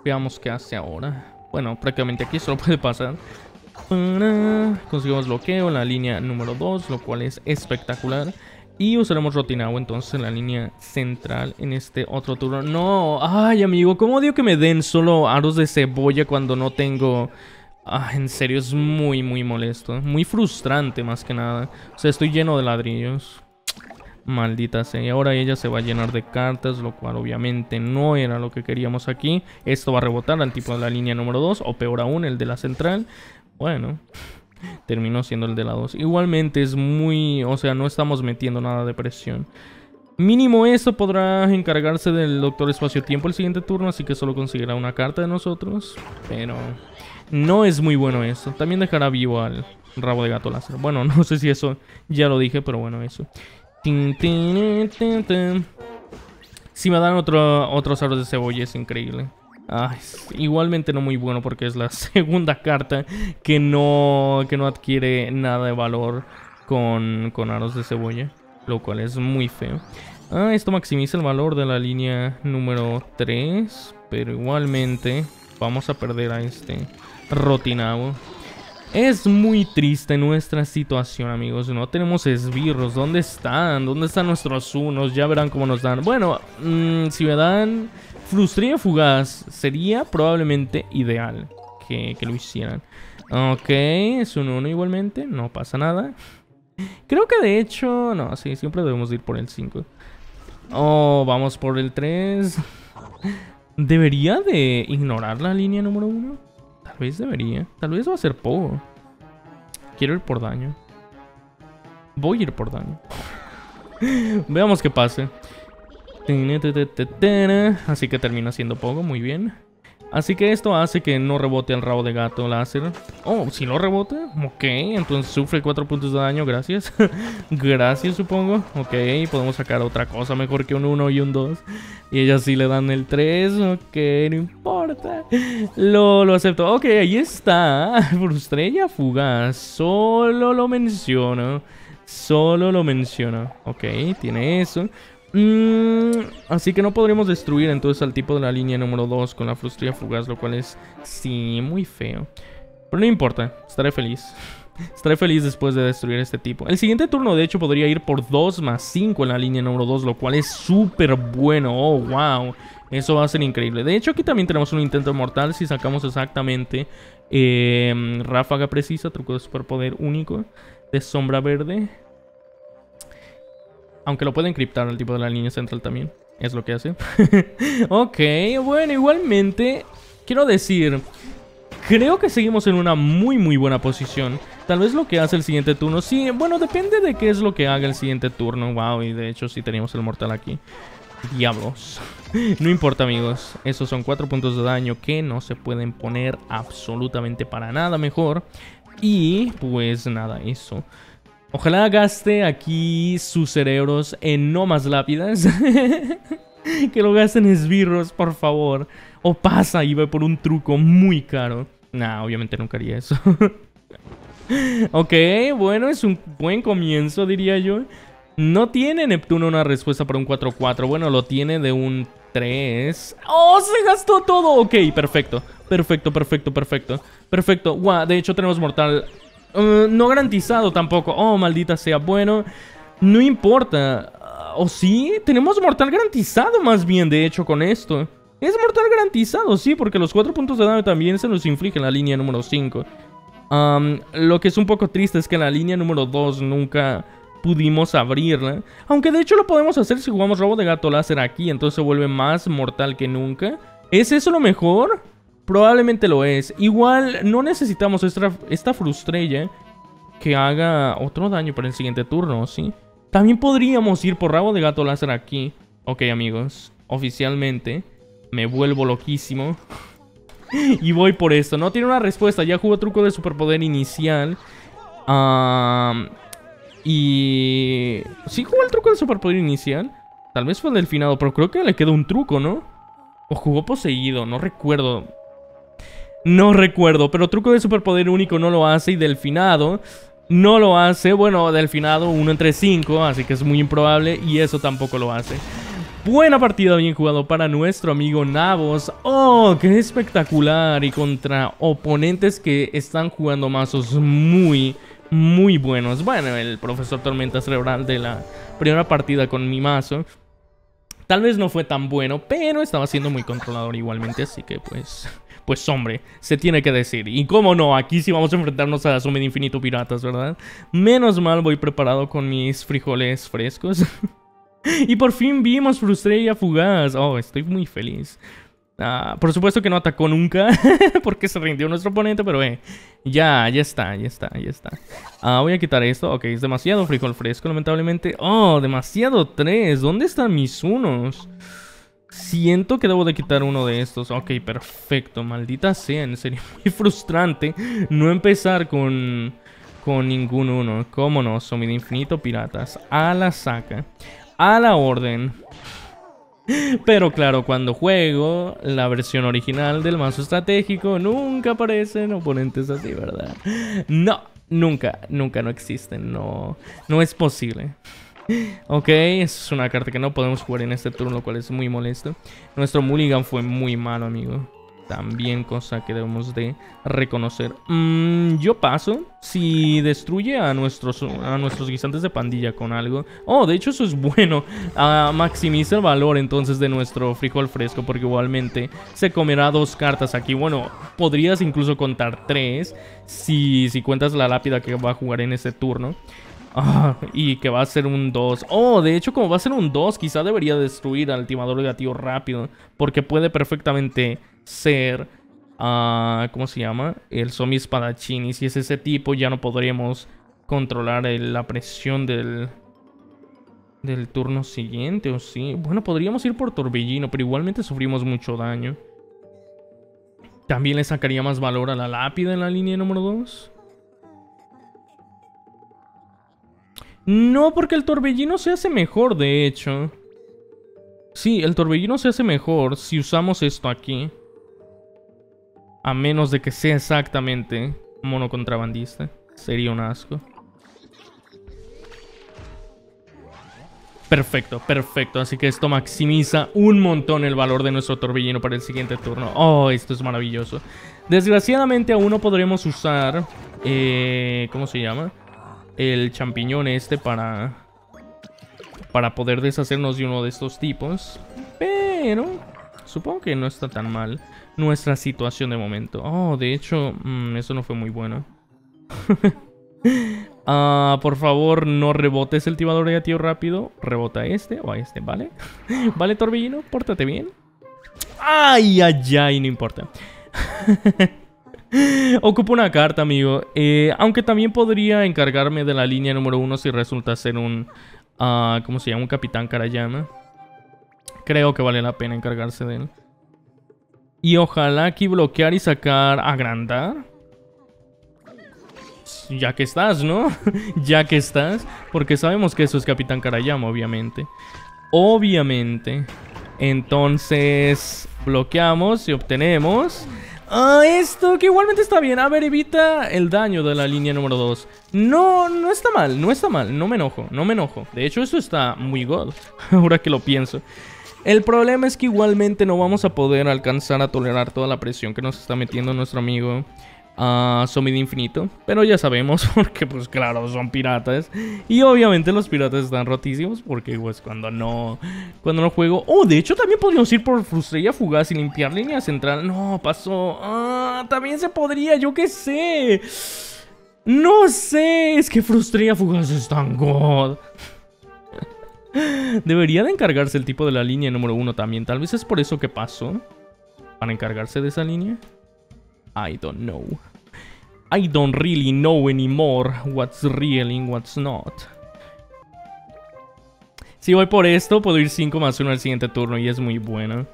Speaker 1: Veamos qué hace ahora. Bueno, prácticamente aquí solo puede pasar. Conseguimos bloqueo en la línea número 2, lo cual es espectacular. Y usaremos Rotinao entonces en la línea central en este otro turno. No, ay amigo, ¿cómo digo que me den solo aros de cebolla cuando no tengo Ah, en serio, es muy, muy molesto. Muy frustrante, más que nada. O sea, estoy lleno de ladrillos. Maldita sea. Y ahora ella se va a llenar de cartas, lo cual obviamente no era lo que queríamos aquí. Esto va a rebotar al tipo de la línea número 2, o peor aún, el de la central. Bueno, terminó siendo el de la 2. Igualmente es muy... O sea, no estamos metiendo nada de presión. Mínimo esto podrá encargarse del Doctor Espacio-Tiempo el siguiente turno, así que solo conseguirá una carta de nosotros. Pero... No es muy bueno eso. También dejará vivo al, rabo de gato láser. Bueno, no sé si eso ya lo dije, pero bueno, eso. Si me dan otro, otros aros de cebolla es increíble. igualmente no muy bueno porque es la segunda carta que no, que no adquiere nada de valor con, con aros de cebolla. Lo cual es muy feo. Ah, esto maximiza el valor de la línea número 3. Pero igualmente vamos a perder a este Rotinabo. Es muy triste nuestra situación, amigos. No tenemos esbirros. ¿Dónde están? ¿Dónde están nuestros unos? Ya verán cómo nos dan. Bueno, mm, si me dan Frustría Fugaz, sería probablemente ideal que, que lo hicieran. Ok, es un 1 igualmente. No pasa nada. Creo que de hecho... No, sí, siempre debemos ir por el 5. Oh, vamos por el 3. ¿Debería de ignorar la línea número 1? Tal vez debería. Tal vez va a ser poco. Quiero ir por daño. Voy a ir por daño. Veamos qué pase. Así que termina siendo poco, muy bien. Así que esto hace que no rebote al rabo de gato láser. Oh, si lo rebota. Ok, entonces sufre 4 puntos de daño, gracias. gracias, supongo. Ok, podemos sacar otra cosa mejor que un 1 y un 2. Y ellas sí le dan el 3. Ok, no importa. Lo, lo acepto. Ok, ahí está. Frustrella fugaz. Solo lo menciono. Solo lo menciono. Ok, tiene eso. Mm, así que no podremos destruir entonces al tipo de la línea número 2 con la frustría fugaz, lo cual es, sí, muy feo. Pero no importa, estaré feliz. Estaré feliz después de destruir este tipo. El siguiente turno, de hecho, podría ir por 2 más 5 en la línea número 2, lo cual es súper bueno. Oh, wow. Eso va a ser increíble. De hecho, aquí también tenemos un intento mortal si sacamos exactamente eh, ráfaga precisa, truco de superpoder único de sombra verde. Aunque lo puede encriptar al tipo de la línea central también. Es lo que hace. ok, bueno, igualmente, quiero decir, creo que seguimos en una muy, muy buena posición. Tal vez lo que hace el siguiente turno, sí, bueno, depende de qué es lo que haga el siguiente turno. Wow, y de hecho sí teníamos el mortal aquí. Diablos. No importa, amigos. Esos son cuatro puntos de daño que no se pueden poner absolutamente para nada mejor. Y pues nada, eso. Ojalá gaste aquí sus cerebros en no más lápidas. que lo gasten esbirros, por favor. O pasa y ve por un truco muy caro. Nah, obviamente nunca haría eso. ok, bueno, es un buen comienzo, diría yo. No tiene Neptuno una respuesta para un 4-4. Bueno, lo tiene de un 3. ¡Oh, se gastó todo! Ok, perfecto. Perfecto, perfecto, perfecto. Perfecto. Wow, de hecho tenemos mortal Uh, no garantizado tampoco. Oh, maldita sea. Bueno, no importa. Uh, ¿O sí? Tenemos mortal garantizado más bien, de hecho, con esto. Es mortal garantizado, sí, porque los 4 puntos de daño también se nos inflige en la línea número 5. Um, lo que es un poco triste es que en la línea número 2 nunca pudimos abrirla. Aunque de hecho lo podemos hacer si jugamos robo de gato láser aquí, entonces se vuelve más mortal que nunca. ¿Es eso lo mejor? Probablemente lo es. Igual no necesitamos esta, esta frustrella que haga otro daño para el siguiente turno, ¿sí? También podríamos ir por rabo de gato láser aquí. Ok, amigos. Oficialmente me vuelvo loquísimo. y voy por esto. No tiene una respuesta. Ya jugó truco de superpoder inicial. y... ¿Sí jugó el truco de superpoder inicial? Tal vez fue el delfinado, pero creo que le quedó un truco, ¿no? O jugó poseído, no recuerdo. No recuerdo, pero truco de superpoder único no lo hace y delfinado no lo hace. Bueno, delfinado 1 entre 5, así que es muy improbable y eso tampoco lo hace. Buena partida, bien jugado para nuestro amigo Navos. ¡Oh, qué espectacular! Y contra oponentes que están jugando mazos muy, muy buenos. Bueno, el profesor Tormenta Cerebral de la primera partida con mi mazo. Tal vez no fue tan bueno, pero estaba siendo muy controlador igualmente, así que pues pues hombre, se tiene que decir. Y cómo no, aquí sí vamos a enfrentarnos a Summit Infinito Piratas, ¿verdad? Menos mal voy preparado con mis frijoles frescos. y por fin vimos Frustrella Fugaz. Oh, estoy muy feliz. Ah, por supuesto que no atacó nunca porque se rindió nuestro oponente, pero eh, ya, ya está, ya está, ya está. Ah, voy a quitar esto. Ok, es demasiado frijol fresco, lamentablemente. Oh, demasiado tres. ¿Dónde están mis unos? Siento que debo de quitar uno de estos. Ok, perfecto. Maldita sea, en. Muy frustrante no empezar con, con ningún uno. ¿Cómo no? Zombie infinito, piratas. A la saca. A la orden. Pero claro, cuando juego la versión original del mazo estratégico, nunca aparecen oponentes así, ¿verdad? No, nunca, nunca no existen, no, no es posible. Ok, es una carta que no podemos jugar en este turno, lo cual es muy molesto. Nuestro Mulligan fue muy malo, amigo. También cosa que debemos de reconocer. Mm, yo paso si destruye a nuestros, a nuestros guisantes de pandilla con algo. Oh, de hecho eso es bueno. Uh, maximiza el valor entonces de nuestro frijol fresco porque igualmente se comerá dos cartas aquí. Bueno, podrías incluso contar tres si, si cuentas la lápida que va a jugar en ese turno. Ah, y que va a ser un 2. Oh, de hecho, como va a ser un 2, quizá debería destruir al timador gatillo rápido. Porque puede perfectamente ser, uh, ¿cómo se llama? El zombie espadachín. Si es ese tipo, ya no podríamos controlar la presión del, del turno siguiente, ¿o sí? Bueno, podríamos ir por Torbellino, pero igualmente sufrimos mucho daño. También le sacaría más valor a la lápida en la línea número 2. No, porque el torbellino se hace mejor, de hecho. Sí, el torbellino se hace mejor si usamos esto aquí. A menos de que sea exactamente mono contrabandista. Sería un asco. Perfecto, perfecto. Así que esto maximiza un montón el valor de nuestro torbellino para el siguiente turno. Oh, esto es maravilloso. Desgraciadamente aún no podremos usar... Eh, ¿Cómo se llama? El champiñón este para... Para poder deshacernos de uno de estos tipos. Pero... Supongo que no está tan mal nuestra situación de momento. Oh, de hecho, mm, eso no fue muy bueno. Ah, por favor, no rebotes el timador negativo rápido. Rebota a este o a este, ¿vale? ¿Vale, Torbellino? Pórtate bien. ¡Ay, ay, ay! No importa. Ocupo una carta, amigo. Eh, aunque también podría encargarme de la línea número uno si resulta ser un... Uh, ¿Cómo se llama? Un Capitán Karayama. Creo que vale la pena encargarse de él. Y ojalá aquí bloquear y sacar agrandar. Ya que estás, ¿no? ya que estás. Porque sabemos que eso es Capitán Karayama, obviamente. Obviamente. Entonces, bloqueamos y obtenemos... Ah, esto que igualmente está bien. A ver, evita el daño de la línea número 2. No, no está mal, no está mal. No me enojo, no me enojo. De hecho, eso está muy god. Ahora que lo pienso. El problema es que igualmente no vamos a poder alcanzar a tolerar toda la presión que nos está metiendo nuestro amigo a de Infinito. Pero ya sabemos, porque pues claro, son piratas. Y obviamente los piratas están rotísimos, porque pues cuando no, cuando no juego... Oh, de hecho también podríamos ir por Frustrella Fugaz y limpiar línea central. No, pasó. Ah, también se podría, yo qué sé. No sé, es que Frustrella Fugaz es tan god. Debería de encargarse el tipo de la línea número uno también. Tal vez es por eso que pasó. Para encargarse de esa línea. I don't know. I don't really know anymore what's real and what's not. Si voy por esto, puedo ir 5 más 1 al siguiente turno y es muy bueno.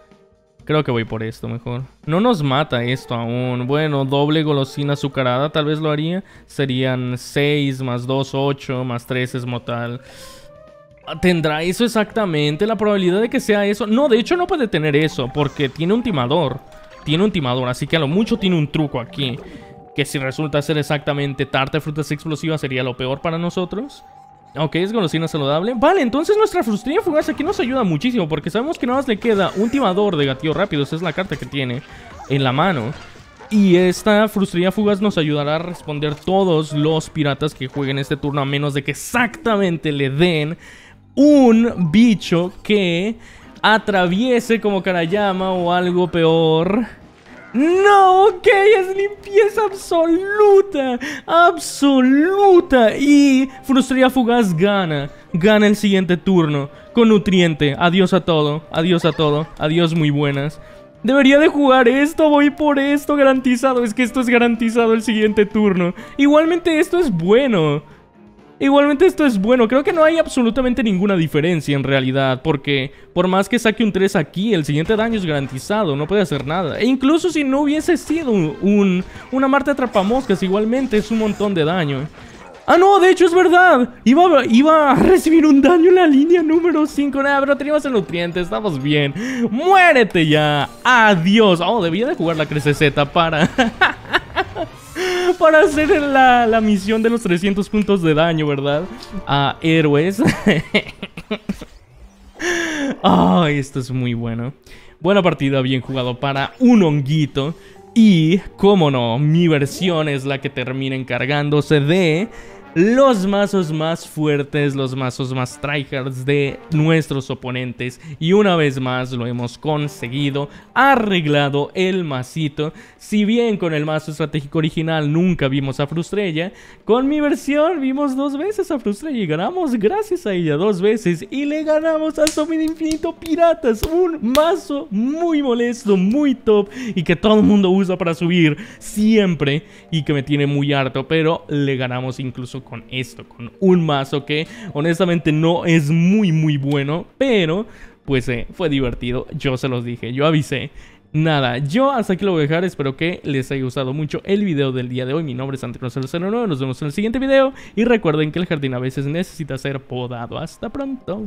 Speaker 1: Creo que voy por esto mejor. No nos mata esto aún. Bueno, doble golosina azucarada tal vez lo haría. Serían 6 más 2, 8 más 3 es mortal. ¿Tendrá eso exactamente? ¿La probabilidad de que sea eso? No, de hecho no puede tener eso, porque tiene un timador. Tiene un timador, así que a lo mucho tiene un truco aquí. Que si resulta ser exactamente tarta de frutas explosivas sería lo peor para nosotros. Ok, es golosina saludable. Vale, entonces nuestra frustrilla fugaz aquí nos ayuda muchísimo, porque sabemos que nada más le queda un timador de gatillo rápido. Esa es la carta que tiene en la mano. Y esta frustrilla fugaz nos ayudará a responder todos los piratas que jueguen este turno, a menos de que exactamente le den un bicho que atraviese como Karayama o algo peor. No, ok, es limpieza absoluta, absoluta. Y Frustría Fugaz gana, gana el siguiente turno con Nutriente. Adiós a todo, adiós a todo, adiós muy buenas. Debería de jugar esto, voy por esto garantizado. Es que esto es garantizado el siguiente turno. Igualmente esto es bueno. Igualmente esto es bueno, creo que no hay absolutamente ninguna diferencia en realidad, porque por más que saque un 3 aquí, el siguiente daño es garantizado, no puede hacer nada. E incluso si no hubiese sido un, una Marte atrapamoscas, igualmente es un montón de daño. Ah, no, de hecho es verdad. Iba, iba a recibir un daño en la línea número 5. Nada, pero teníamos el nutriente, estamos bien. ¡Muérete ya! ¡Adiós! Oh, debía de jugar la Z para... para hacer la, la, misión de los 300 puntos de daño, ¿verdad? A héroes. Ay, esto es muy bueno. Buena partida, bien jugado para un honguito. Y, como no, mi versión es la que termina encargándose de los mazos más fuertes, los mazos más tryhards de nuestros oponentes. Y una vez más lo hemos conseguido, arreglado el masito. Si bien con el mazo estratégico original nunca vimos a Frustrella, con mi versión vimos dos veces a Frustrella y ganamos gracias a ella dos veces. Y le ganamos a Zombie Infinito Piratas, un mazo muy molesto, muy top y que todo el mundo usa para subir siempre y que me tiene muy harto, pero le ganamos incluso con esto, con un mazo que honestamente no es muy muy bueno, pero pues eh, fue divertido, yo se los dije, yo avisé. Nada, yo hasta aquí lo voy a dejar, espero que les haya gustado mucho el video del día de hoy, mi nombre es Antecross009, nos vemos en el siguiente video y recuerden que el jardín a veces necesita ser podado, hasta pronto.